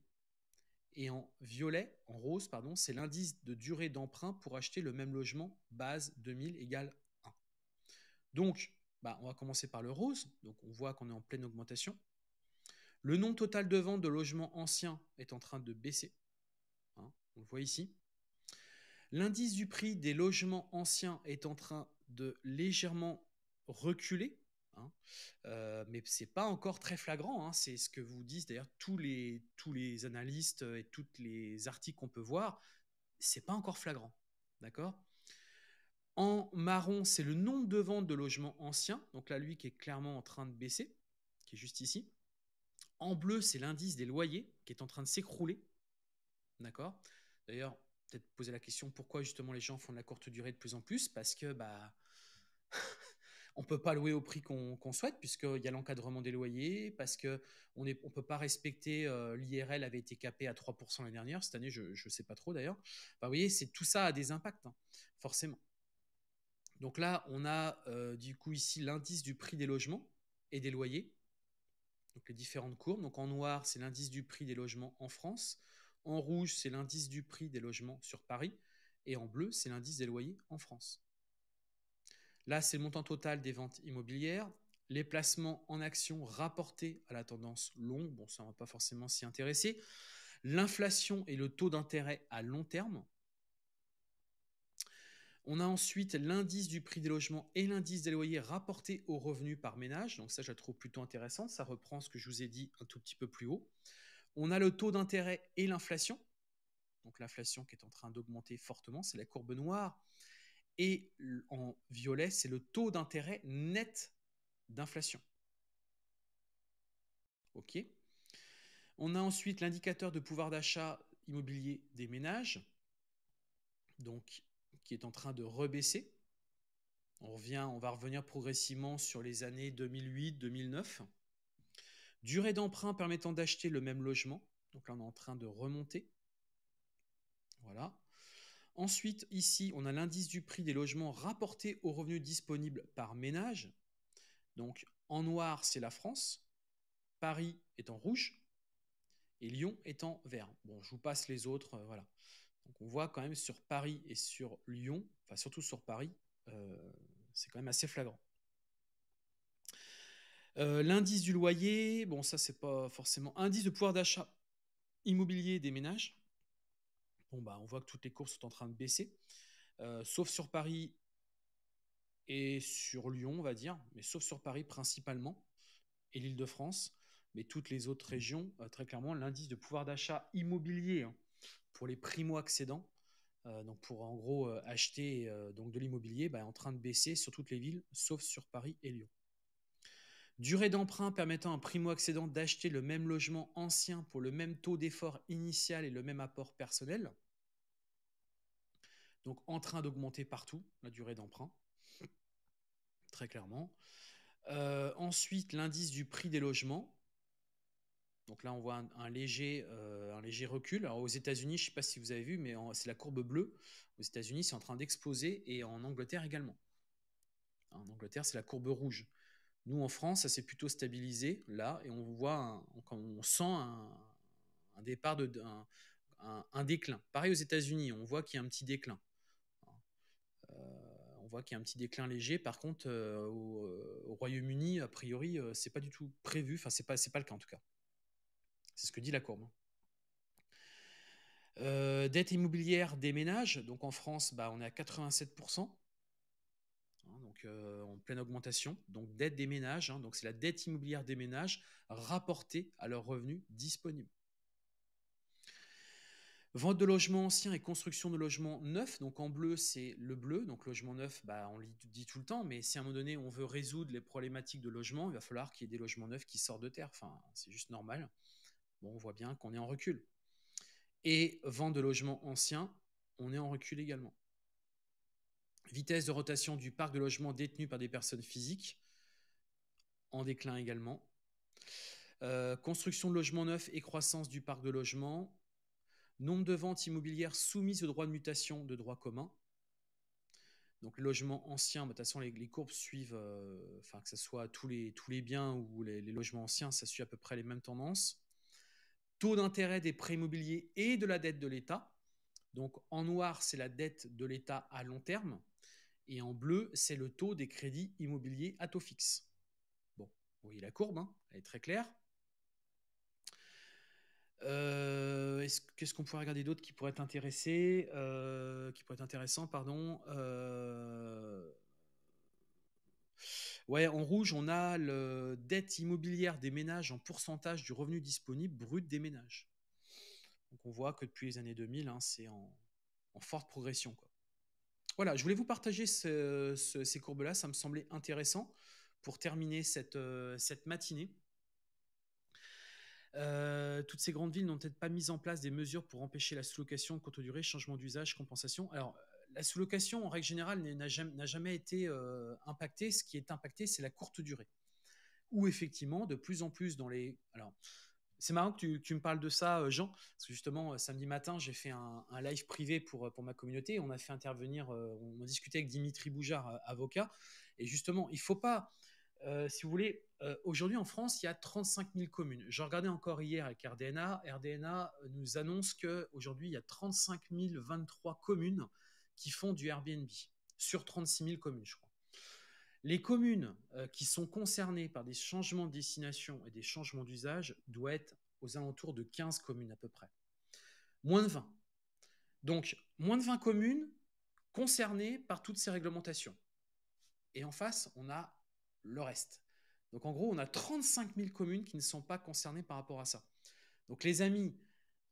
Et en violet, en rose, pardon, c'est l'indice de durée d'emprunt pour acheter le même logement base 2000 égale 1. Donc, bah, on va commencer par le rose. Donc, on voit qu'on est en pleine augmentation. Le nombre total de ventes de logements anciens est en train de baisser. Hein, on le voit ici. L'indice du prix des logements anciens est en train de légèrement reculer. Hein. Euh, mais ce n'est pas encore très flagrant. Hein. C'est ce que vous disent d'ailleurs tous les, tous les analystes et tous les articles qu'on peut voir. C'est pas encore flagrant. D'accord? En marron, c'est le nombre de ventes de logements anciens. Donc là, lui qui est clairement en train de baisser, qui est juste ici. En bleu, c'est l'indice des loyers qui est en train de s'écrouler. D'accord? D'ailleurs, peut-être poser la question pourquoi justement les gens font de la courte durée de plus en plus? Parce que bah on peut pas louer au prix qu'on souhaite puisqu'il y a l'encadrement des loyers, parce qu'on ne on peut pas respecter, euh, l'IRL avait été capé à 3% l'année dernière, cette année je ne sais pas trop d'ailleurs. vous voyez, tout ça a des impacts, hein, forcément. Donc là, on a euh, du coup ici l'indice du prix des logements et des loyers, donc les différentes courbes. Donc en noir, c'est l'indice du prix des logements en France. En rouge, c'est l'indice du prix des logements sur Paris. Et en bleu, c'est l'indice des loyers en France. Là, c'est le montant total des ventes immobilières. Les placements en actions rapportés à la tendance longue, bon, ça ne va pas forcément s'y intéresser. L'inflation et le taux d'intérêt à long terme. On a ensuite l'indice du prix des logements et l'indice des loyers rapportés aux revenus par ménage. Donc ça, je la trouve plutôt intéressante. Ça reprend ce que je vous ai dit un tout petit peu plus haut. On a le taux d'intérêt et l'inflation. Donc l'inflation qui est en train d'augmenter fortement, c'est la courbe noire et en violet, c'est le taux d'intérêt net d'inflation. OK On a ensuite l'indicateur de pouvoir d'achat immobilier des ménages, donc qui est en train de rebaisser. On, revient, on va revenir progressivement sur les années 2008-2009. Durée d'emprunt permettant d'acheter le même logement. Donc là, on est en train de remonter. Voilà. Ensuite, ici, on a l'indice du prix des logements rapportés aux revenus disponibles par ménage. Donc, en noir, c'est la France. Paris est en rouge. Et Lyon est en vert. Bon, je vous passe les autres. Euh. Donc, on voit quand même sur Paris et sur Lyon, enfin surtout sur Paris, euh, c'est quand même assez flagrant. Euh, l'indice du loyer, bon, ça, c'est pas forcément. Indice de pouvoir d'achat immobilier des ménages. Bah, on voit que toutes les courses sont en train de baisser, euh, sauf sur Paris et sur Lyon, on va dire, mais sauf sur Paris principalement, et l'Île-de-France, mais toutes les autres régions, euh, très clairement, l'indice de pouvoir d'achat immobilier hein, pour les primo-accédants, euh, donc pour en gros acheter donc de l'immobilier, bah, est en train de baisser sur toutes les villes, sauf sur Paris et Lyon. Durée d'emprunt permettant à un primo-accédant d'acheter le même logement ancien pour le même taux d'effort initial et le même apport personnel. Donc en train d'augmenter partout, la durée d'emprunt, très clairement. Euh, ensuite, l'indice du prix des logements. Donc là, on voit un, léger, euh, un léger recul. Alors aux États-Unis, je ne sais pas si vous avez vu, mais c'est la courbe bleue. Aux États-Unis, c'est en train d'exploser et en Angleterre également. En Angleterre, c'est la courbe rouge. Nous, en France, ça s'est plutôt stabilisé là et on voit, on sent un, départ de, un, déclin. Pareil aux États-Unis, on voit qu'il y a un petit déclin on voit qu'il y a un petit déclin léger. Par contre, euh, euh, au, Royaume-Uni, a priori, euh, c'est pas du tout prévu. Enfin, c'est pas, pas le cas en tout cas. C'est ce que dit la courbe. Euh, dette immobilière des ménages, donc en France, bah, on est à 87%, hein, donc euh, en pleine augmentation. Donc dette des ménages, hein, donc c'est la dette immobilière des ménages rapportée à leurs revenus disponibles. Vente de logements anciens et construction de logements neufs. Donc en bleu, c'est le bleu. Donc logement neuf, bah, on le dit tout le temps, mais si à un moment donné, on veut résoudre les problématiques de logement, il va falloir qu'il y ait des logements neufs qui sortent de terre. Enfin, c'est juste normal. Bon, on voit bien qu'on est en recul. Et vente de logements anciens, on est en recul également. Vitesse de rotation du parc de logements détenu par des personnes physiques, en déclin également. Euh, construction de logements neufs et croissance du parc de logements. Nombre de ventes immobilières soumises au droit de mutation de droit commun. Donc les logements anciens, bah, de toute façon les, courbes suivent, euh, enfin que ce soit tous les, tous les biens ou les logements anciens, ça suit à peu près les mêmes tendances taux d'intérêt des prêts immobiliers et de la dette de l'État. Donc en noir, c'est la dette de l'État à long terme. Et en bleu, c'est le taux des crédits immobiliers à taux fixe. Bon, vous voyez la courbe, hein, elle est très claire. Euh, qu'est-ce qu'on pourrait regarder d'autre qui pourrait euh, qui pourrait être intéressant, pardon. Euh, Ouais, en rouge, on a la dette immobilière des ménages en pourcentage du revenu disponible brut des ménages. Donc on voit que depuis les années 2000, hein, c'est en, forte progression. Voilà, je voulais vous partager ces courbes-là, ça me semblait intéressant pour terminer cette, matinée. Euh, toutes ces grandes villes n'ont peut-être pas mis en place des mesures pour empêcher la sous-location, courte durée, changement d'usage, compensation. Alors, la sous-location, en règle générale, n'a jamais, été euh, impactée. Ce qui est impacté, c'est la courte durée. Ou effectivement, de plus en plus dans les... Alors, c'est marrant que tu, me parles de ça, euh, Jean, parce que justement, samedi matin, j'ai fait un, live privé pour, pour ma communauté. On a fait intervenir, on a discuté avec Dimitri Boujard, avocat. Et justement, il ne faut pas, si vous voulez, aujourd'hui en France, il y a 35 000 communes. Je regardais encore hier avec RDNA. RDNA nous annonce qu'aujourd'hui, il y a 35 023 communes qui font du Airbnb sur 36 000 communes, je crois. Les communes euh, qui sont concernées par des changements de destination et des changements d'usage doivent être aux alentours de 15 communes à peu près. Moins de 20. Donc, moins de 20 communes concernées par toutes ces réglementations. Et en face, on a le reste. Donc, en gros, on a 35 000 communes qui ne sont pas concernées par rapport à ça. Donc, les amis,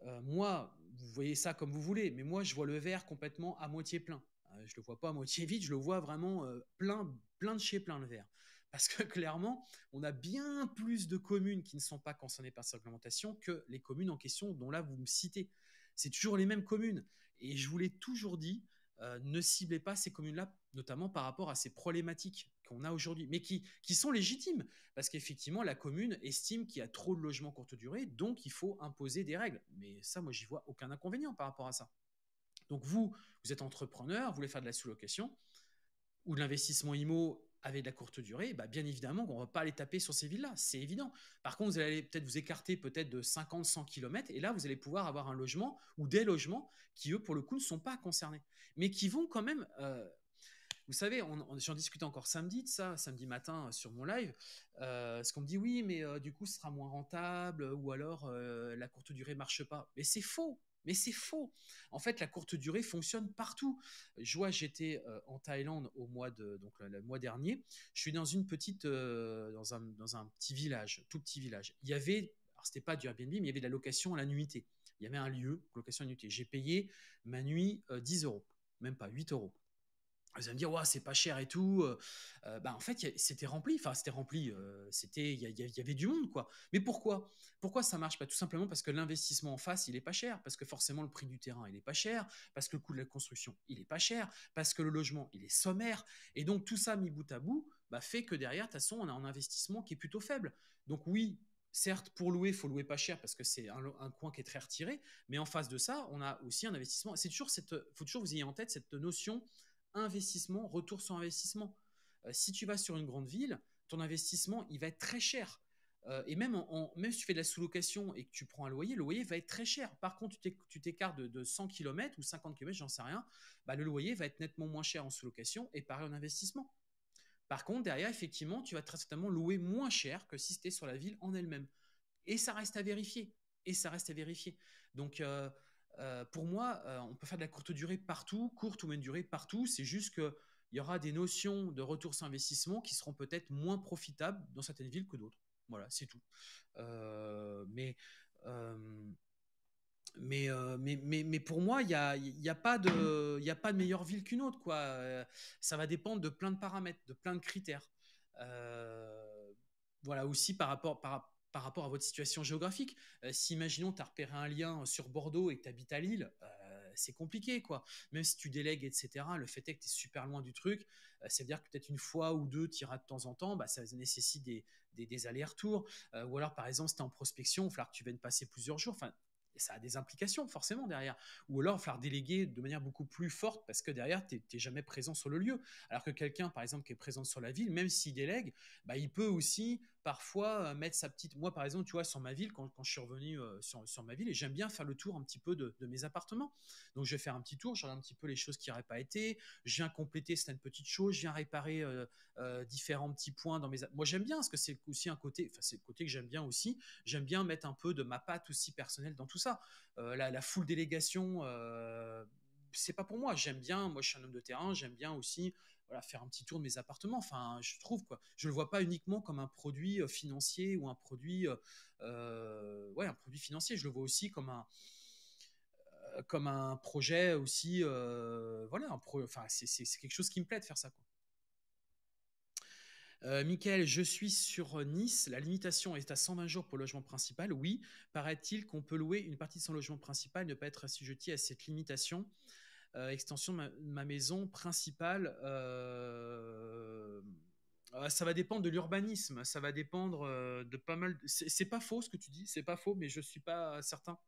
euh, moi, vous voyez ça comme vous voulez, mais moi, je vois le verre complètement à moitié plein. Euh, je ne le vois pas à moitié vide, je le vois vraiment euh, plein, plein de chez plein le verre. Parce que clairement, on a bien plus de communes qui ne sont pas concernées par cette réglementation que les communes en question dont là vous me citez. C'est toujours les mêmes communes. Et je vous l'ai toujours dit, ne ciblez pas ces communes-là, notamment par rapport à ces problématiques qu'on a aujourd'hui, mais qui, qui sont légitimes, parce qu'effectivement, la commune estime qu'il y a trop de logements courte durée, donc il faut imposer des règles. Mais ça, moi, j'y vois aucun inconvénient par rapport à ça. Donc vous, vous êtes entrepreneur, vous voulez faire de la sous-location ou de l'investissement IMO avec de la courte durée, bah bien évidemment qu'on ne va pas aller taper sur ces villes-là, c'est évident. Par contre, vous allez peut-être vous écarter peut-être de 50-100 km, et là, vous allez pouvoir avoir un logement ou des logements qui, eux, pour le coup, ne sont pas concernés, mais qui vont quand même... Euh, vous savez, j'en discutais encore samedi de ça, samedi matin euh, sur mon live, euh, ce qu'on me dit oui, mais du coup, ce sera moins rentable, ou alors la courte durée marche pas. Mais c'est faux. Mais c'est faux. En fait, la courte durée fonctionne partout. Je vois, j'étais euh, en Thaïlande au mois de donc le, mois dernier. Je suis dans une petite euh, dans un dans un petit village, tout petit village. Il y avait alors c'était pas du Airbnb, mais il y avait de la location à la nuitée. Il y avait un lieu location à la nuitée. J'ai payé ma nuit 10 euh, euros, même pas 8 euros. Vous allez me dire, ouais, c'est pas cher et tout. bah, en fait, c'était rempli. Enfin, c'était rempli. c'était, il y, avait du monde, quoi. Mais pourquoi? Pourquoi ça marche pas? Tout simplement parce que l'investissement en face, il est pas cher. Parce que forcément, le prix du terrain, il est pas cher. Parce que le coût de la construction, il est pas cher. Parce que le logement, il est sommaire. Et donc, tout ça mis bout à bout, bah, fait que derrière, de toute façon, on a un investissement qui est plutôt faible. Donc, oui, certes, pour louer, il faut louer pas cher parce que c'est un, un, coin qui est très retiré. Mais en face de ça, on a aussi un investissement. C'est toujours cette, faut toujours vous ayez en tête cette notion investissement, retour sur investissement. Euh, si tu vas sur une grande ville, ton investissement, il va être très cher. Euh, et même, même si tu fais de la sous-location et que tu prends un loyer, le loyer va être très cher. Par contre, tu t'écartes de, 100 km ou 50 km, j'en sais rien, bah, le loyer va être nettement moins cher en sous-location et pareil en investissement. Par contre, derrière, effectivement, tu vas très certainement louer moins cher que si c'était sur la ville en elle-même. Et ça reste à vérifier. Et ça reste à vérifier. Donc, euh, pour moi, on peut faire de la courte durée partout, courte ou moyenne durée partout. C'est juste qu'il y aura des notions de retour sur investissement qui seront peut-être moins profitables dans certaines villes que d'autres. Voilà, c'est tout. mais mais, mais, mais, mais, pour moi, il n'y a, y a, pas de, a pas de meilleure ville qu'une autre. Quoi. Ça va dépendre de plein de paramètres, de plein de critères. voilà, aussi par rapport, par, par, rapport à votre situation géographique. si, imaginons, tu as repéré un lien sur Bordeaux et que tu habites à Lille, c'est compliqué. quoi. Même si tu délègues, etc., le fait est que tu es super loin du truc. ça veut dire que peut-être une fois ou deux, tu iras de temps en temps, bah, ça nécessite des, allers-retours. ou alors, par exemple, si tu es en prospection, il va falloir que tu viennes passer plusieurs jours. Enfin, ça a des implications forcément derrière. Ou alors, il va déléguer de manière beaucoup plus forte parce que derrière, tu n'es jamais présent sur le lieu. Alors que quelqu'un, par exemple, qui est présent sur la ville, même s'il délègue, bah, il peut aussi parfois euh, mettre sa petite. Moi, par exemple, tu vois, sur ma ville, quand, je suis revenu euh, sur, ma ville, et j'aime bien faire le tour un petit peu de, de, mes appartements. Donc, je vais faire un petit tour, je regarde un petit peu les choses qui n'auraient pas été, je viens compléter certaines petites choses, je viens réparer euh, différents petits points dans mes. Moi, j'aime bien, parce que c'est aussi un côté, enfin, c'est le côté que j'aime bien aussi. J'aime bien mettre un peu de ma patte aussi personnelle dans tout ça. La, la, full délégation c'est pas pour moi. J'aime bien, moi je suis un homme de terrain, j'aime bien aussi voilà, faire un petit tour de mes appartements. Enfin, je trouve quoi. Je le vois pas uniquement comme un produit euh, financier ou un produit, euh, euh, ouais, un produit financier. Je le vois aussi comme un comme un projet aussi, voilà, enfin, c'est quelque chose qui me plaît de faire ça. Michael, je suis sur Nice. La limitation est à 120 jours pour le logement principal. Oui, paraît-il qu'on peut louer une partie de son logement principal et ne pas être assujetti à cette limitation. Euh, extension de ma, maison principale. Euh, euh, ça va dépendre de l'urbanisme, ça va dépendre de pas mal. C'est pas faux ce que tu dis, c'est pas faux, mais je suis pas certain.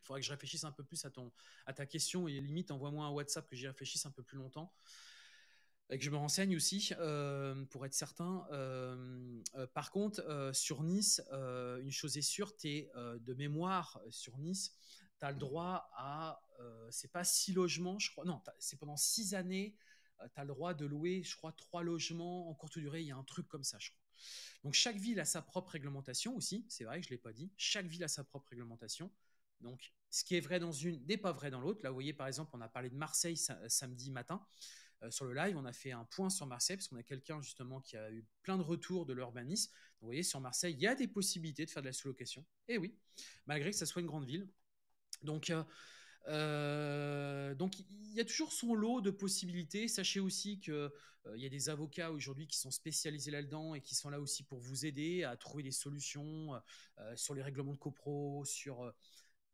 Il faudrait que je réfléchisse un peu plus à ton, à ta question et limite envoie-moi un WhatsApp que j'y réfléchisse un peu plus longtemps et que je me renseigne aussi pour être certain. par contre, sur Nice, une chose est sûre, tu es de mémoire sur Nice, tu as le droit à, c'est pas six logements, je crois, non, c'est pendant six années, tu as le droit de louer, je crois, trois logements en courte durée, il y a un truc comme ça, je crois. Donc chaque ville a sa propre réglementation aussi, c'est vrai que je ne l'ai pas dit, chaque ville a sa propre réglementation. Donc ce qui est vrai dans une n'est pas vrai dans l'autre. Là, vous voyez, par exemple, on a parlé de Marseille samedi matin. Euh, sur le live, on a fait un point sur Marseille parce qu'on a quelqu'un justement qui a eu plein de retours de l'urbanisme. Vous voyez, sur Marseille, il y a des possibilités de faire de la sous-location. Et oui, malgré que ça soit une grande ville. Donc, euh, euh, donc il y a toujours son lot de possibilités. Sachez aussi qu'il il y a des avocats aujourd'hui qui sont spécialisés là-dedans et qui sont là aussi pour vous aider à trouver des solutions sur les règlements de copro,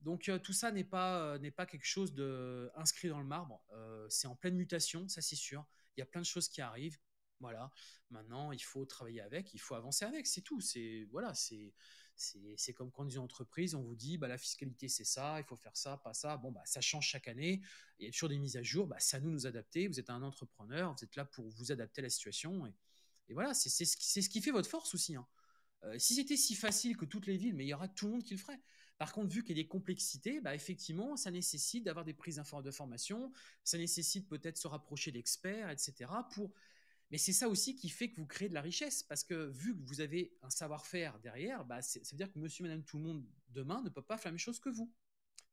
donc tout ça n'est pas n'est pas quelque chose de inscrit dans le marbre. c'est en pleine mutation, ça c'est sûr. Il y a plein de choses qui arrivent. Voilà. Maintenant, il faut travailler avec, il faut avancer avec. C'est tout. C'est voilà. C'est c'est comme quand une entreprise, on vous dit bah, la fiscalité c'est ça, il faut faire ça, pas ça. Bon bah ça change chaque année. Il y a toujours des mises à jour. Bah, c'est à nous nous adapter. Vous êtes un entrepreneur, vous êtes là pour vous adapter à la situation. Et, voilà, c'est ce, ce, qui fait votre force aussi. Hein. si c'était si facile que toutes les villes, mais il y aura tout le monde qui le ferait. Par contre, vu qu'il y a des complexités, bah, effectivement, ça nécessite d'avoir des prises de formation, ça nécessite peut-être se rapprocher d'experts, etc. Pour... Mais c'est ça aussi qui fait que vous créez de la richesse, parce que vu que vous avez un savoir-faire derrière, bah, ça veut dire que monsieur, madame, tout le monde demain ne peut pas faire la même chose que vous.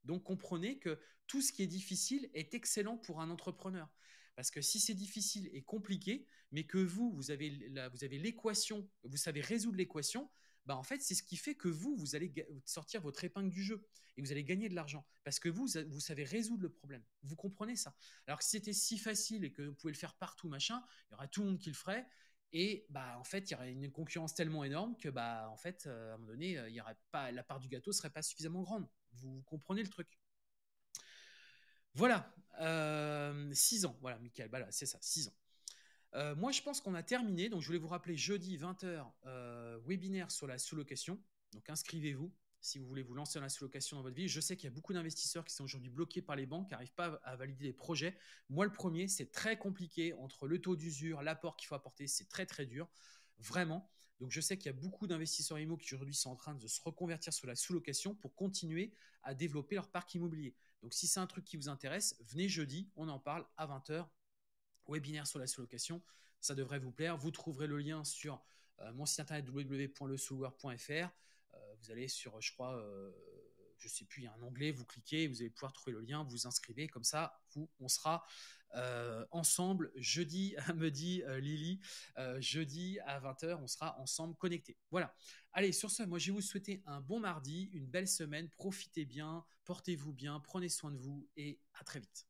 Donc comprenez que tout ce qui est difficile est excellent pour un entrepreneur. Parce que si c'est difficile et compliqué, mais que vous, vous avez l'équation, vous savez résoudre l'équation, bah en fait, c'est ce qui fait que vous, vous allez sortir votre épingle du jeu et vous allez gagner de l'argent parce que vous, vous savez résoudre le problème. Vous comprenez ça Alors que si c'était si facile et que vous pouvez le faire partout, machin, il y aurait tout le monde qui le ferait. Et bah en fait, il y aurait une concurrence tellement énorme que bah en fait, euh, à un moment donné, il y aurait pas la part du gâteau serait pas suffisamment grande. Vous comprenez le truc Voilà, 6 euh, ans. Voilà, Michael, voilà, c'est ça, 6 ans. Euh, moi, je pense qu'on a terminé. Donc, je voulais vous rappeler jeudi 20h, euh, webinaire sur la sous-location. Donc, inscrivez-vous si vous voulez vous lancer dans la sous-location dans votre vie. Je sais qu'il y a beaucoup d'investisseurs qui sont aujourd'hui bloqués par les banques, qui n'arrivent pas à valider les projets. Moi, le premier, c'est très compliqué entre le taux d'usure, l'apport qu'il faut apporter, c'est très très dur, vraiment. Donc, je sais qu'il y a beaucoup d'investisseurs immo qui aujourd'hui sont en train de se reconvertir sur la sous-location pour continuer à développer leur parc immobilier. Donc, si c'est un truc qui vous intéresse, venez jeudi, on en parle à 20h webinaire sur la sous-location. Ça devrait vous plaire. Vous trouverez le lien sur euh, mon site internet www.lesoulware.fr. Euh, vous allez sur, je crois, euh, je sais plus, il y un onglet, vous cliquez, vous allez pouvoir trouver le lien, vous inscrivez, comme ça, on sera ensemble jeudi, me dit Lily, jeudi à 20h, on sera ensemble connectés. Voilà. Allez, sur ce, moi je vais vous souhaiter un bon mardi, une belle semaine, profitez bien, portez-vous bien, prenez soin de vous et à très vite.